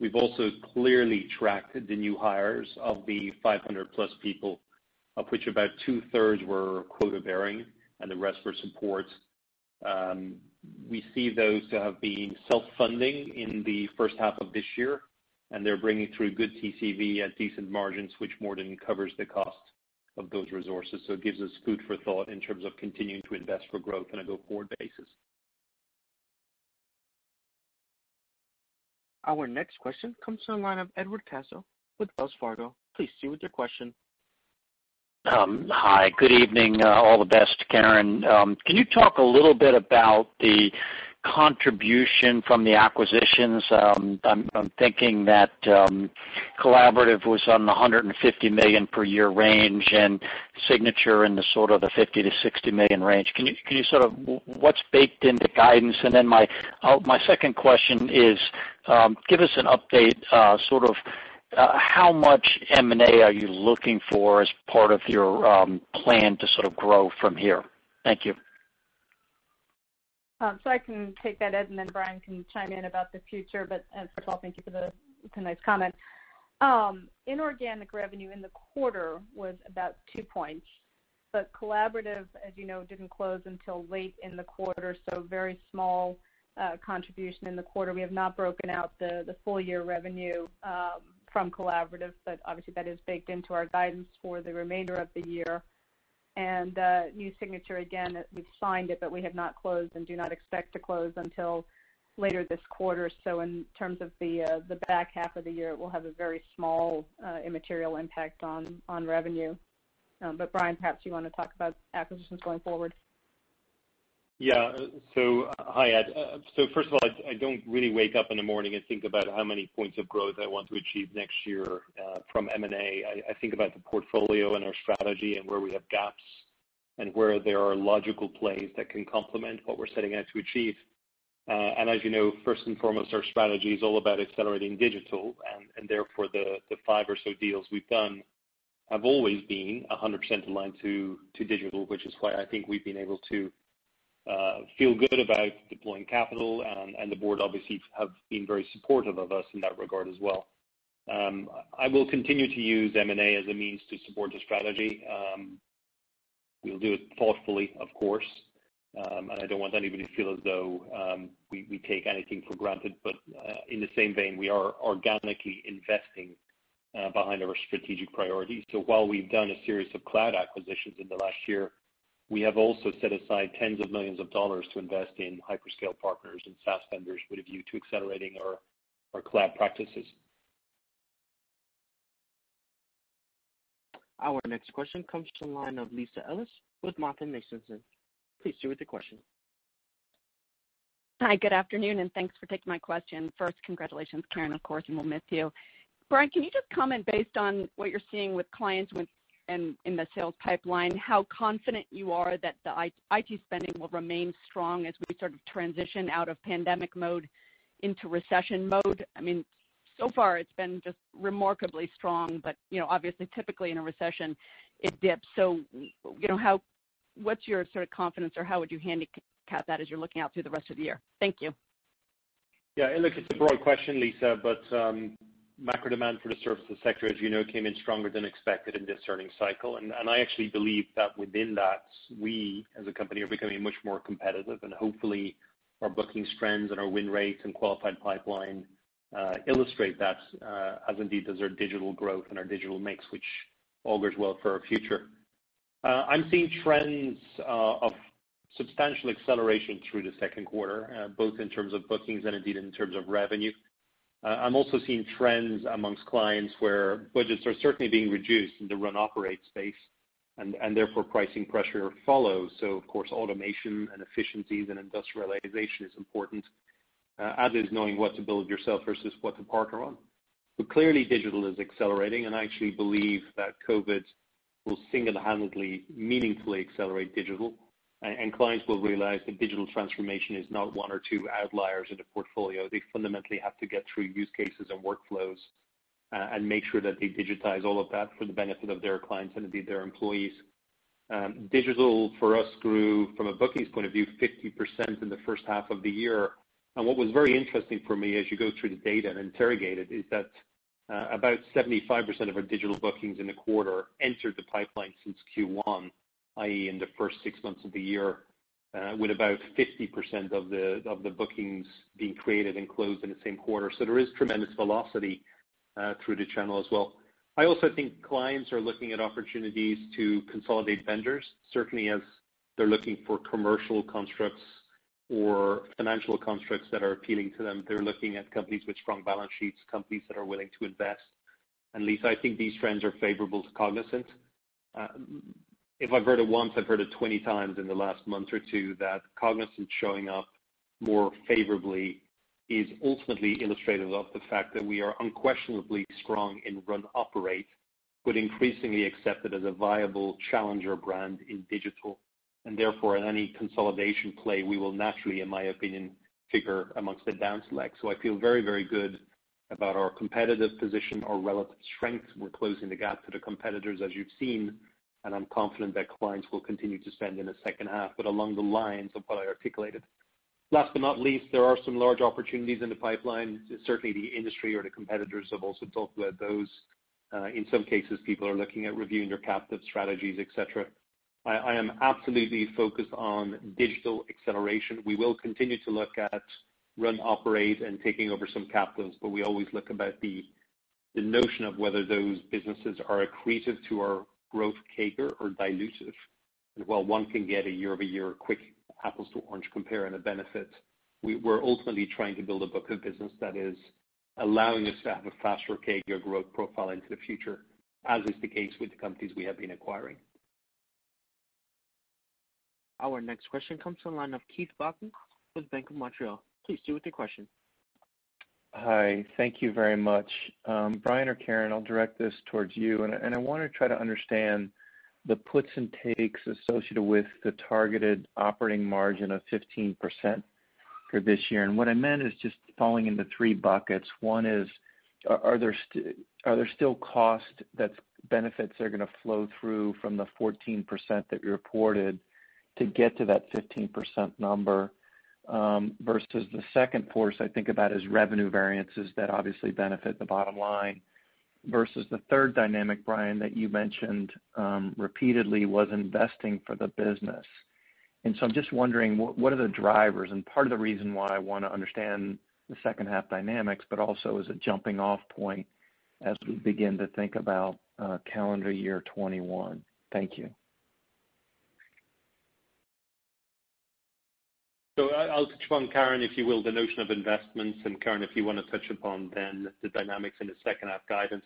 We've also clearly tracked the new hires of the 500+ people, of which about two-thirds were quota-bearing and the rest were support. Um, we see those to have been self-funding in the first half of this year, and they're bringing through good TCV at decent margins, which more than covers the cost of those resources. So it gives us food for thought in terms of continuing to invest for growth on a go-forward basis. Our next question comes from the line of Edward Caso with Wells Fargo. Please proceed with your question. Um, hi. Good evening. Uh, all the best, Karen. Um, can you talk a little bit about the contribution from the acquisitions? Um, I'm thinking that um, Collaborative was on the 150 million per year range and Signature in the sort of the $50 million-$60 million range. What's baked into guidance? And then my uh, my second question is, um, give us an update, uh, sort of uh, how much M&A are you looking for as part of your plan to sort of grow from here? Thank you. Um, I can take that, Ed, and then Brian can chime in about the future. But uh, First of all, thank you for the the nice comment. Um, inorganic revenue in the quarter was about two points, but Collaborative, as you know, didn't close until late in the quarter, so very small uh, contribution in the quarter. We have not broken out the full-year revenue um, from Collaborative, but obviously that is baked into our guidance for the remainder of the year. New Signature, again, we've signed it, but we have not closed and do not expect to close until later this quarter. So in terms of the uh, the back half of the year, it will have a very small uh, immaterial impact on revenue. But, Brian, perhaps you want to talk about acquisitions going forward. Uh, hi, Ed. Uh, first of all, I don't really wake up in the morning and think about how many points of growth I want to achieve next year uh, from M&A. I think about the portfolio and our strategy and where we have gaps and where there are logical plays that can complement what we're setting out to achieve. Uh and as you know, first and foremost, our strategy is all about accelerating digital, and therefore, the five or so deals we've done have always been 100% aligned to to digital, which is why I think we've been able to feel good about deploying capital, and the board obviously have been very supportive of us in that regard as well. Um, I will continue to use M&A as a means to support the strategy. Um, we'll do it thoughtfully, of course. Um, and I don't want anybody to feel as though we take anything for granted. But uh, in the same vein, we are organically investing uh, behind our strategic priorities. So while we've done a series of cloud acquisitions in the last year, we have also set aside tens of millions of dollars to invest in hyperscale partners and SaaS vendors with a view to accelerating our our cloud practices. Our next question comes from the line of Lisa Ellis with MoffettNathanson. Please proceed with your question. Hi, good afternoon, and thanks for taking my question. First, congratulations, Karen, of course, and we'll miss you. Brian, can you just comment based on what you're seeing with clients in the sales pipeline, how confident you are that the IT spending will remain strong as we sort of transition out of pandemic mode into recession mode? I mean, so far it's been just remarkably strong, but obviously typically in a recession it dips. So you know, how what's your sort of confidence, or how would you handicap that as you're looking out through the rest of the year? Thank you. Yeah, look, it's a broad question, Lisa, but um, macro demand for the services sector, as you know, came in stronger than expected in this earnings cycle. And and I actually believe that within that, we as a company are becoming much more competitive and hopefully our bookings trends and our win rates and qualified pipeline uh, illustrate that, uh, as indeed does our digital growth and our digital mix, which augurs well for our future. Uh, I'm seeing trends of substantial acceleration through the second quarter, both in terms of bookings and indeed in terms of revenue. Uh, I'm also seeing trends amongst clients where budgets are certainly being reduced in the run operate space, and therefore pricing pressure follows. So Of course, automation and efficiencies and industrialization is important, uh, as is knowing what to build yourself versus what to partner on. But Clearly digital is accelerating, and I actually believe that COVID will single-handedly, meaningfully accelerate digital, and clients will realize that digital transformation is not one or two outliers in the portfolio. They fundamentally have to get through use cases and workflows, uh, and make sure that they digitize all of that for the benefit of their clients and indeed their employees. Um, digital for us grew, from a bookings point of view, 50% in the first half of the year. And what was very interesting for me as you go through the data and interrogate it, is that uh, about 75% of our digital bookings in the quarter entered the pipeline since Q1, i.e., in the first six months of the year, uh, with about 50% of the bookings being created and closed in the same quarter. So there is tremendous velocity uh, through the channel as well. I also think clients are looking at opportunities to consolidate vendors, certainly as they're looking for commercial constructs or financial constructs that are appealing to them. They're looking at companies with strong balance sheets, companies that are willing to invest. And Lisa, I think these trends are favorable to Cognizant. Uh, If I've heard it once, I've heard it 20 times in the last month or two, that Cognizant showing up more favorably is ultimately illustrative of the fact that we are unquestionably strong in run operate, but increasingly accepted as a viable challenger brand in digital. And Therefore, in any consolidation play, we will naturally, in my opinion, figure amongst the down select. So I feel very, very good about our competitive position, our relative strength. We're closing the gap to the competitors, as you've seen, and I'm confident that clients will continue to spend in the second half, but along the lines of what I articulated. Last but not least, there are some large opportunities in the pipeline. Certainly, the industry or the competitors have also talked about those. In some cases, people are looking at reviewing their captive strategies, et cetera. I am absolutely focused on digital acceleration. We will continue to look at run operate and taking over some captives, but we always look about the notion of whether those businesses are accretive to our growth CAGR or dilutive. And while one can get a year-over-year quick apples to orange compare and a benefit, we're ultimately trying to build a book of business that is allowing us to have a faster CAGR growth profile into the future, as is the case with the companies we have been acquiring. Our next question comes from the line of Keith Bachman with Bank of Montreal. Please proceed with your question. Hi. Thank you very much. Um, Brian or Karen, I'll direct this towards you. And, and I want to try to understand the puts and takes associated with the targeted operating margin of 15% for this year. And What I meant is just falling into three buckets. One is, are are there st- are there still cost that's benefits that are going to flow through from the 14% that you reported to get to that 15% number? Um, versus the second force I think about is revenue variances that obviously benefit the bottom line, versus the third dynamic, Brian, that you mentioned um, repeatedly was investing for the business. And so I'm just wondering, what are the drivers? And part of the reason why I want to understand the second half dynamics, but also as a jumping off point as we begin to think about uh, calendar year 2021. Thank you. I'll touch upon, Karen, if you will, the notion of investments, and Karen, if you want to touch upon then the dynamics in the second half guidance.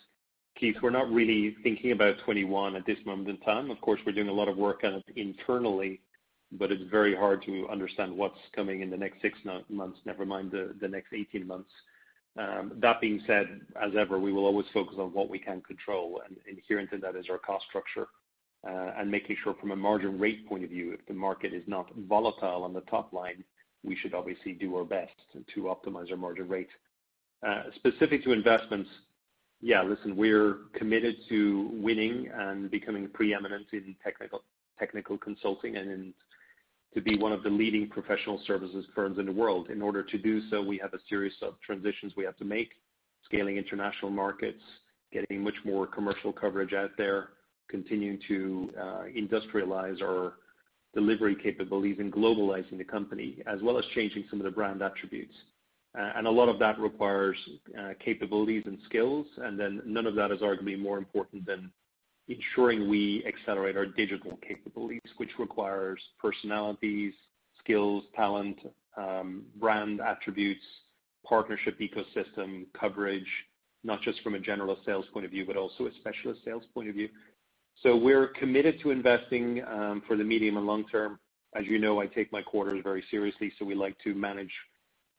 Keith, we're not really thinking about 2021 at this moment in time. Of course, we're doing a lot of work on it internally, but it's very hard to understand what's coming in the next six months, never mind the next 18 months. Um, that being said, as ever, we will always focus on what we can control, and inherent in that is our cost structure. Uh, and making sure from a margin rate point of view, if the market is not volatile on the top line, we should obviously do our best to optimize our margin rate. Uh, specific to investments, yeah, listen, we're committed to winning and becoming preeminent in technical technical consulting and to be one of the leading professional services firms in the world. In order to do so, we have a series of transitions we have to make, scaling international markets, getting much more commercial coverage out there, continuing to uh, industrialize our delivery capabilities and globalizing the company, as well as changing some of the brand attributes. Uh, and a lot of that requires uh, capabilities and skills, and then none of that is arguably more important than ensuring we accelerate our digital capabilities, which requires personalities, skills, talent, um, brand attributes, partnership ecosystem coverage, not just from a general sales point of view, but also a specialist sales point of view. So we're committed to investing um, for the medium and long term. As you know, I take my quarters very seriously, so we like to manage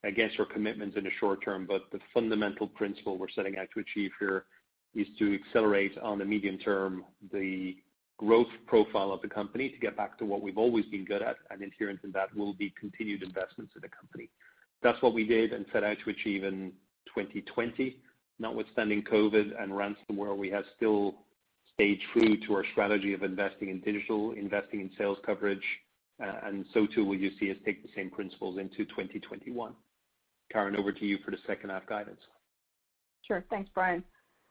against our commitments in the short term. But the fundamental principle we're setting out to achieve here is to accelerate on the medium term the growth profile of the company to get back to what we've always been good at, and inherent in that will be continued investments in the company. That's what we did and set out to achieve in 2020. Notwithstanding COVID and ransomware, we have still stayed true to our strategy of investing in digital, investing in sales coverage, uh, and so too will you see us take the same principles into 2021. Karen, over to you for the second half guidance. Sure. Thanks, Brian.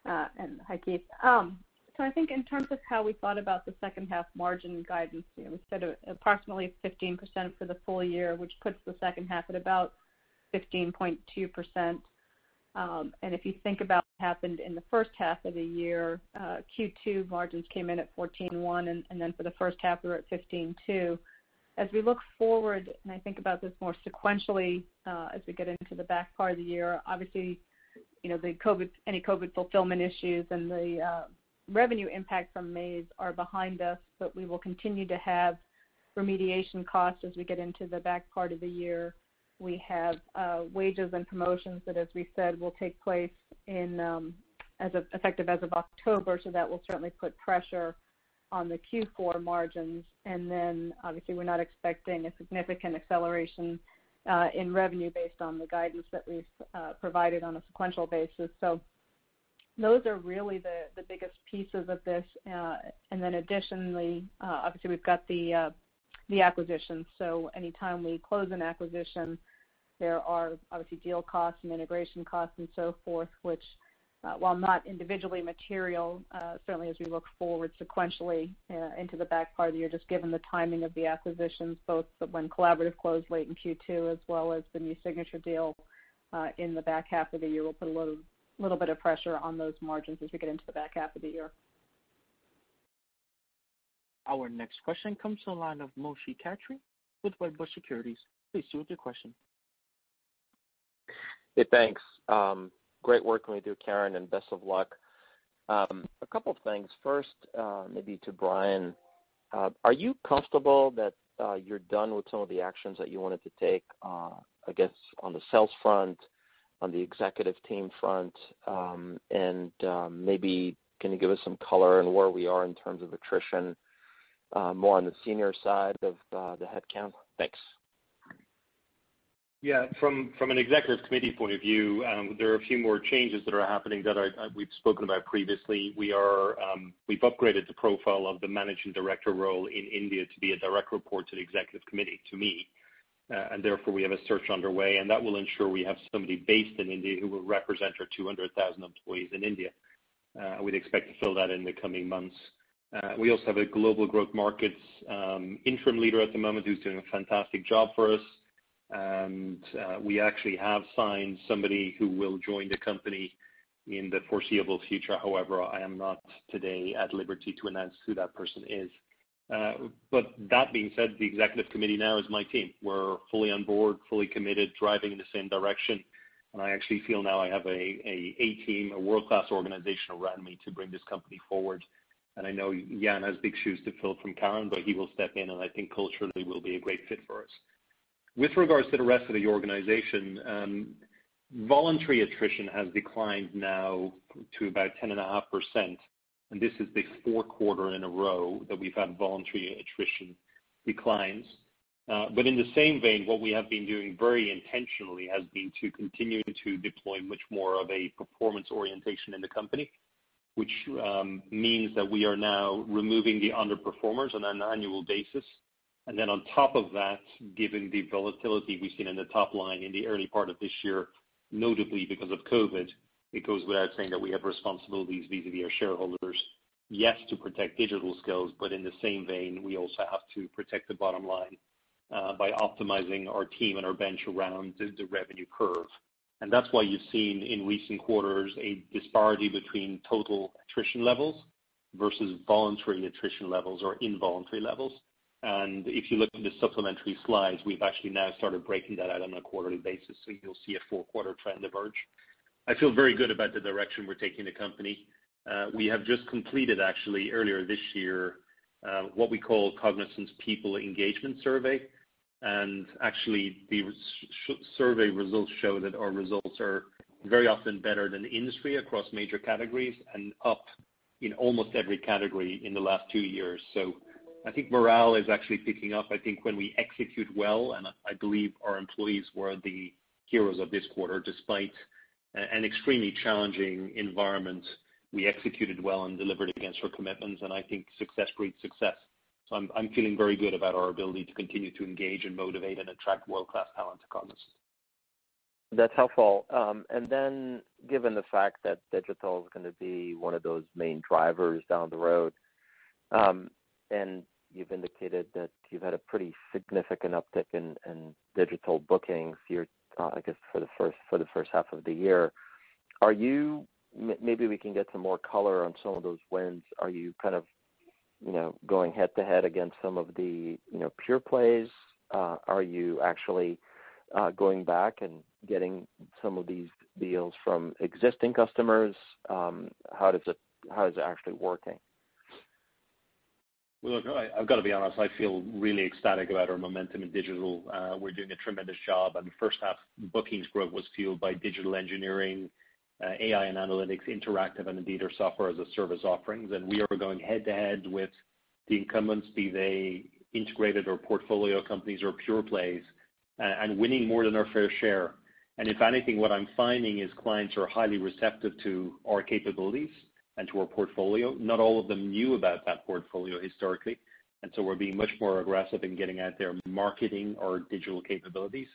Uh, and hi, Keith. Um, so I think in terms of how we thought about the second half margin guidance, we said approximately 15% for the full year, which puts the second half at about 15.2%. Um, if you think about what happened in the first half of the year, uh, Q2 margins came in at 14.1%, and then for the first half, we were at 15.2. As we look forward, and I think about this more sequentially uh, as we get into the back part of the year, obviously, you know, the COVID, any COVID fulfillment issues and the uh, revenue impact from Maze are behind us, but we will continue to have remediation costs as we get into the back part of the year. We have uh, wages and promotions that, as we said, will take place in um, as effective as of October, so that will certainly put pressure on the Q4 margins. And then, obviously, we're not expecting a significant acceleration uh, in revenue based on the guidance that we've uh, provided on a sequential basis. So those are really the the biggest pieces of this. Uh, and then additionally, obviously, we've got the acquisition. So anytime we close an acquisition, there are obviously deal costs and integration costs and so forth, which, uh, while not individually material, uh, certainly as we look forward sequentially uh, into the back part of the year, just given the timing of the acquisitions, both when Collaborative closed late in Q2 as well as the New Signature deal in the back half of the year will put a little bit of pressure on those margins as we get into the back half of the year. Our next question comes to the line of Moshe Katri with Wedbush Securities. Please proceed with your question. Hey, thanks. Um, great working with you, Karen, and best of luck. Um, a couple of things. First, uh, maybe to Brian, uh, are you comfortable that uh, you're done with some of the actions that you wanted to take, I guess, on the sales front, on the executive team front? Um, and maybe can you give us some color on where we are in terms of attrition, more on the senior side of the headcount? Thanks. Yeah. From from an executive committee point of view, um, there are a few more changes that are happening that we've spoken about previously. Um, we've upgraded the profile of the managing director role in India to be a direct report to the executive committee, to me. Uh and therefore, we have a search underway, and that will ensure we have somebody based in India who will represent our 200,000 employees in India. Uh, we'd expect to fill that in the coming months. Uh, we also have a global growth markets um, interim leader at the moment who's doing a fantastic job for us. And we actually have signed somebody who will join the company in the foreseeable future. However, I am not today at liberty to announce who that person is. Uh but that being said, the executive committee now is my team. We're fully on board, fully committed, driving in the same direction. And I actually feel now I have a team, a world-class organization around me to bring this company forward. And I know Jan has big shoes to fill from Karen, but he will step in, and I think culturally will be a great fit for us. With regards to the rest of the organization, voluntary attrition has declined now to about 10.5%, and this is the fourth quarter in a row that we've had voluntary attrition declines. Uh but in the same vein, what we have been doing very intentionally has been to continue to deploy much more of a performance orientation in the company, which means that we are now removing the underperformers on an annual basis. Then on top of that, given the volatility we've seen in the top line in the early part of this year, notably because of COVID, it goes without saying that we have responsibilities vis-a-vis our shareholders, yes, to protect digital skills, but in the same vein, we also have to protect the bottom line uh, by optimizing our team and our bench around the revenue curve. And that's why you've seen in recent quarters a disparity between total attrition levels versus voluntary attrition levels or involuntary levels. And if you look at the supplementary slides, we've actually now started breaking that out on a quarterly basis, so you'll see a four-quarter trend emerge. I feel very good about the direction we're taking the company. Uh, we have just completed, actually, earlier this year, uh, what we call Cognizant's People Engagement Survey. And actually, the survey results show that our results are very often better than industry across major categories and up in almost every category in the last two years. I think morale is actually picking up. I think when we execute well, and I believe our employees were the heroes of this quarter, despite an extremely challenging environment, we executed well and delivered against our commitments, and I think success breeds success. So I'm feeling very good about our ability to continue to engage and motivate and attract world-class talent to Cognizant. That's helpful. Um and then given the fact that digital is going to be one of those main drivers down the road, and you've indicated that you've had a pretty significant uptick in digital bookings here, uh, I guess, for the first half of the year. Are you maybe we can get some more color on some of those wins. Are you kind of you know going head-to-head against some of the you know, pure plays? Uh, are you actually uh, going back and getting some of these deals from existing customers? Um how does it how is it actually working? Look, I've got to be honest, I feel really ecstatic about our momentum in digital. Uh, we're doing a tremendous job, and the first half bookings growth was fueled by digital engineering, uh, AI and analytics, interactive, and indeed our software as a service offerings. And we are going head-to-head with the incumbents, be they integrated or portfolio companies or pure plays, and winning more than our fair share. And if anything, what I'm finding is clients are highly receptive to our capabilities and to our portfolio. Not all of them knew about that portfolio historically, and so we're being much more aggressive in getting out there marketing our digital capabilities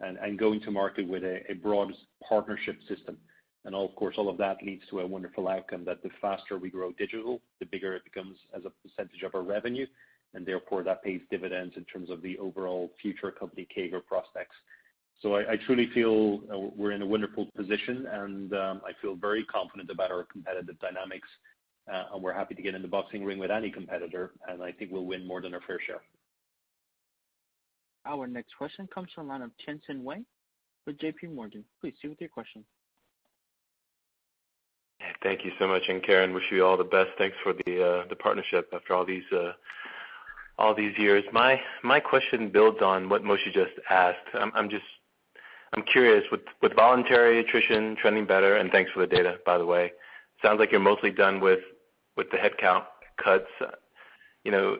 and going to market with a broad partnership system. And of course, all of that leads to a wonderful outcome that the faster we grow digital, the bigger it becomes as a percentage of our revenue, and therefore that pays dividends in terms of the overall future company CAGR prospects. I truly feel uh, we're in a wonderful position, and um, I feel very confident about our competitive dynamics. Uh, and we're happy to get in the boxing ring with any competitor, and I think we'll win more than our fair share. Our next question comes from the line of Tien-Tsin Huang with JPMorgan. Please proceed with your question. Thank you so much. And Karen, wish you all the best. Thanks for the uh, partnership after all these uh all these years. My my question builds on what Moshe just asked. I'm curious, with voluntary attrition trending better, and thanks for the data, by the way, sounds like you're mostly done with the headcount cuts. You know,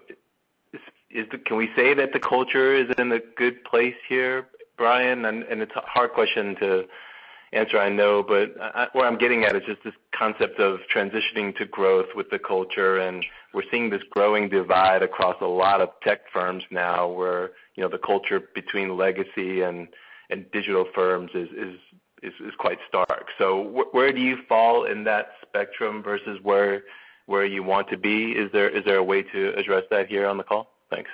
can we say that the culture is in a good place here, Brian? And and it's a hard question to answer, I know, but what I'm getting at is just this concept of transitioning to growth with the culture, and we're seeing this growing divide across a lot of tech firms now where you know, the culture between legacy and digital firms is is is quite stark. So, where do you fall in that spectrum versus where where you want to be? Is there is there a way to address that here on the call? Thanks.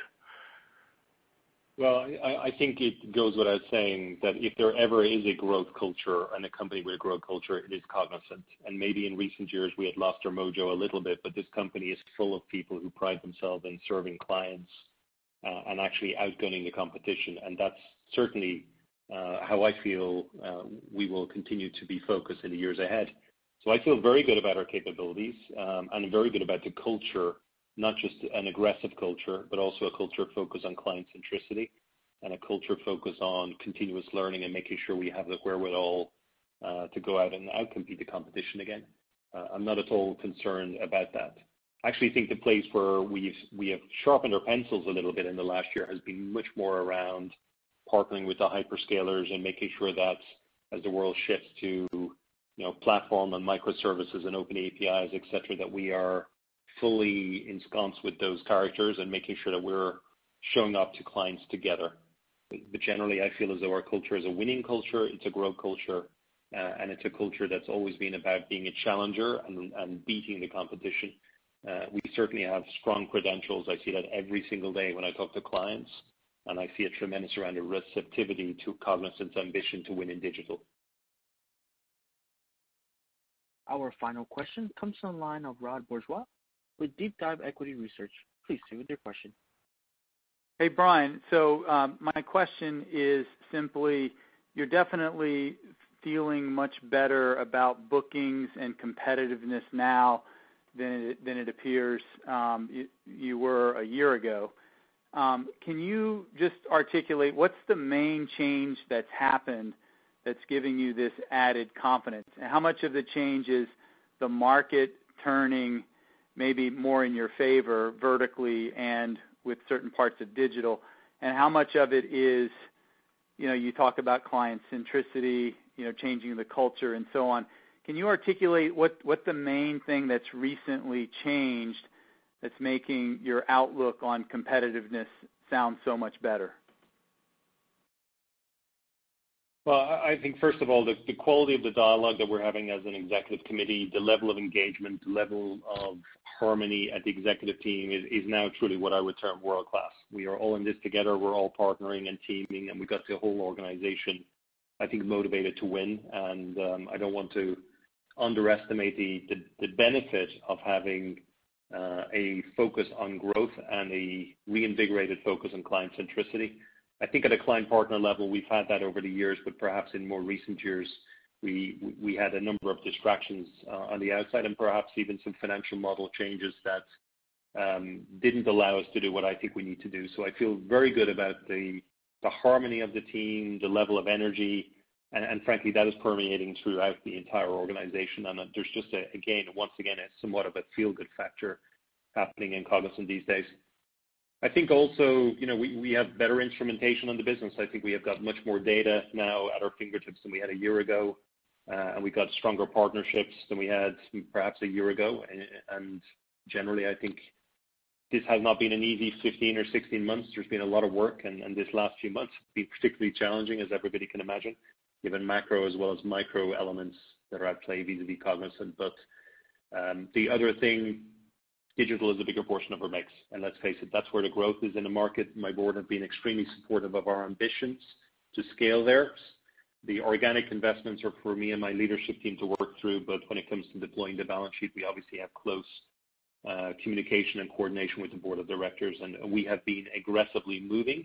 Well, I think it goes without saying that if there ever is a growth culture and a company with a growth culture, it is Cognizant. And maybe in recent years, we had lost our mojo a little bit, but this company is full of people who pride themselves in serving clients uh, and actually outgunning the competition. And that's certainly Uh, how I feel um, we will continue to be focused in the years ahead. So I feel very good about our capabilities, um, and I'm very good about the culture, not just an aggressive culture, but also a culture focused on client centricity and a culture focused on continuous learning and making sure we have the wherewithal uh, to go out and out-compete the competition again. Uh, I'm not at all concerned about that. I actually think the place where we've we have sharpened our pencils a little bit in the last year has been much more around partnering with the hyperscalers and making sure that as the world shifts to you know, platform and microservices and open APIs, et cetera, that we are fully ensconced with those characters and making sure that we're showing up to clients together. But generally, I feel as though our culture is a winning culture, it's a growth culture, uh, and it's a culture that's always been about being a challenger and beating the competition. Uh, we certainly have strong credentials. I see that every single day when I talk to clients, and I see a tremendous amount of receptivity to Cognizant's ambition to win in digital. Our final question comes from the line of Rod Bourgeois with DeepDive Equity Research. Please proceed with your question. Hey, Brian. So um my question is simply, you're definitely feeling much better about bookings and competitiveness now than it appears you were a year ago. Um, can you just articulate what's the main change that's happened that's giving you this added confidence? And how much of the change is the market turning maybe more in your favor vertically and with certain parts of digital? And how much of it is, you know, you talk about client centricity, you know, changing the culture and so on. Can you articulate what the main thing that's recently changed that's making your outlook on competitiveness sound so much better? Well, I think first of all, the quality of the dialogue that we're having as an executive committee, the level of engagement, the level of harmony at the executive team is now truly what I would term world-class. We are all in this together. We're all partnering and teaming, and we've got the whole organization, I think, motivated to win. And um I don't want to underestimate the benefit of having a focus on growth and a reinvigorated focus on client centricity. I think at a client partner level, we've had that over the years, but perhaps in more recent years, we had a number of distractions uh, on the outside and perhaps even some financial model changes that um, didn't allow us to do what I think we need to do. So I feel very good about the the harmony of the team, the level of energy, and frankly, that is permeating throughout the entire organization. And there's just, a, again, once again, somewhat of a feel-good factor happening in Cognizant these days. I think also, you know, we have better instrumentation on the business. I think we have got much more data now at our fingertips than we had a year ago. Uh, and we've got stronger partnerships than we had perhaps a year ago. And generally, I think this has not been an easy 15 or 16 months. There's been a lot of work, and this last few months have been particularly challenging, as everybody can imagine, given macro as well as micro elements that are at play vis-a-vis Cognizant. But um the other thing, digital is a bigger portion of our mix. And let's face it, that's where the growth is in the market. My board have been extremely supportive of our ambitions to scale there. The organic investments are for me and my leadership team to work through, but when it comes to deploying the balance sheet, we obviously have close communication and coordination with the board of directors, and we have been aggressively moving.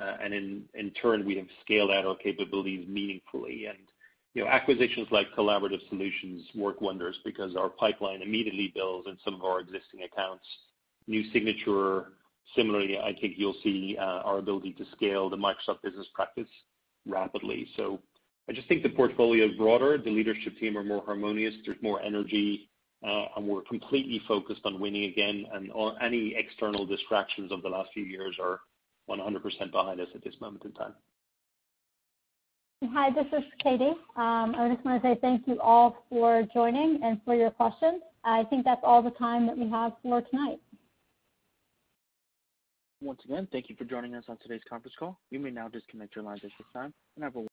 Uh, in in turn, we have scaled out our capabilities meaningfully. And you know, acquisitions like Collaborative Solutions work wonders because our pipeline immediately builds in some of our existing accounts. New Signature, similarly, I think you'll see uh, our ability to scale the Microsoft business practice rapidly. So I just think the portfolio is broader. The leadership team are more harmonious. There's more energy, uh, and we're completely focused on winning again, and any external distractions of the last few years are 100% behind us at this moment in time. Hi, this is Katie. Um, I just want to say thank you all for joining and for your questions. I think that's all the time that we have for tonight. Once again, thank you for joining us on today's conference call. You may now disconnect your lines at this time, and have a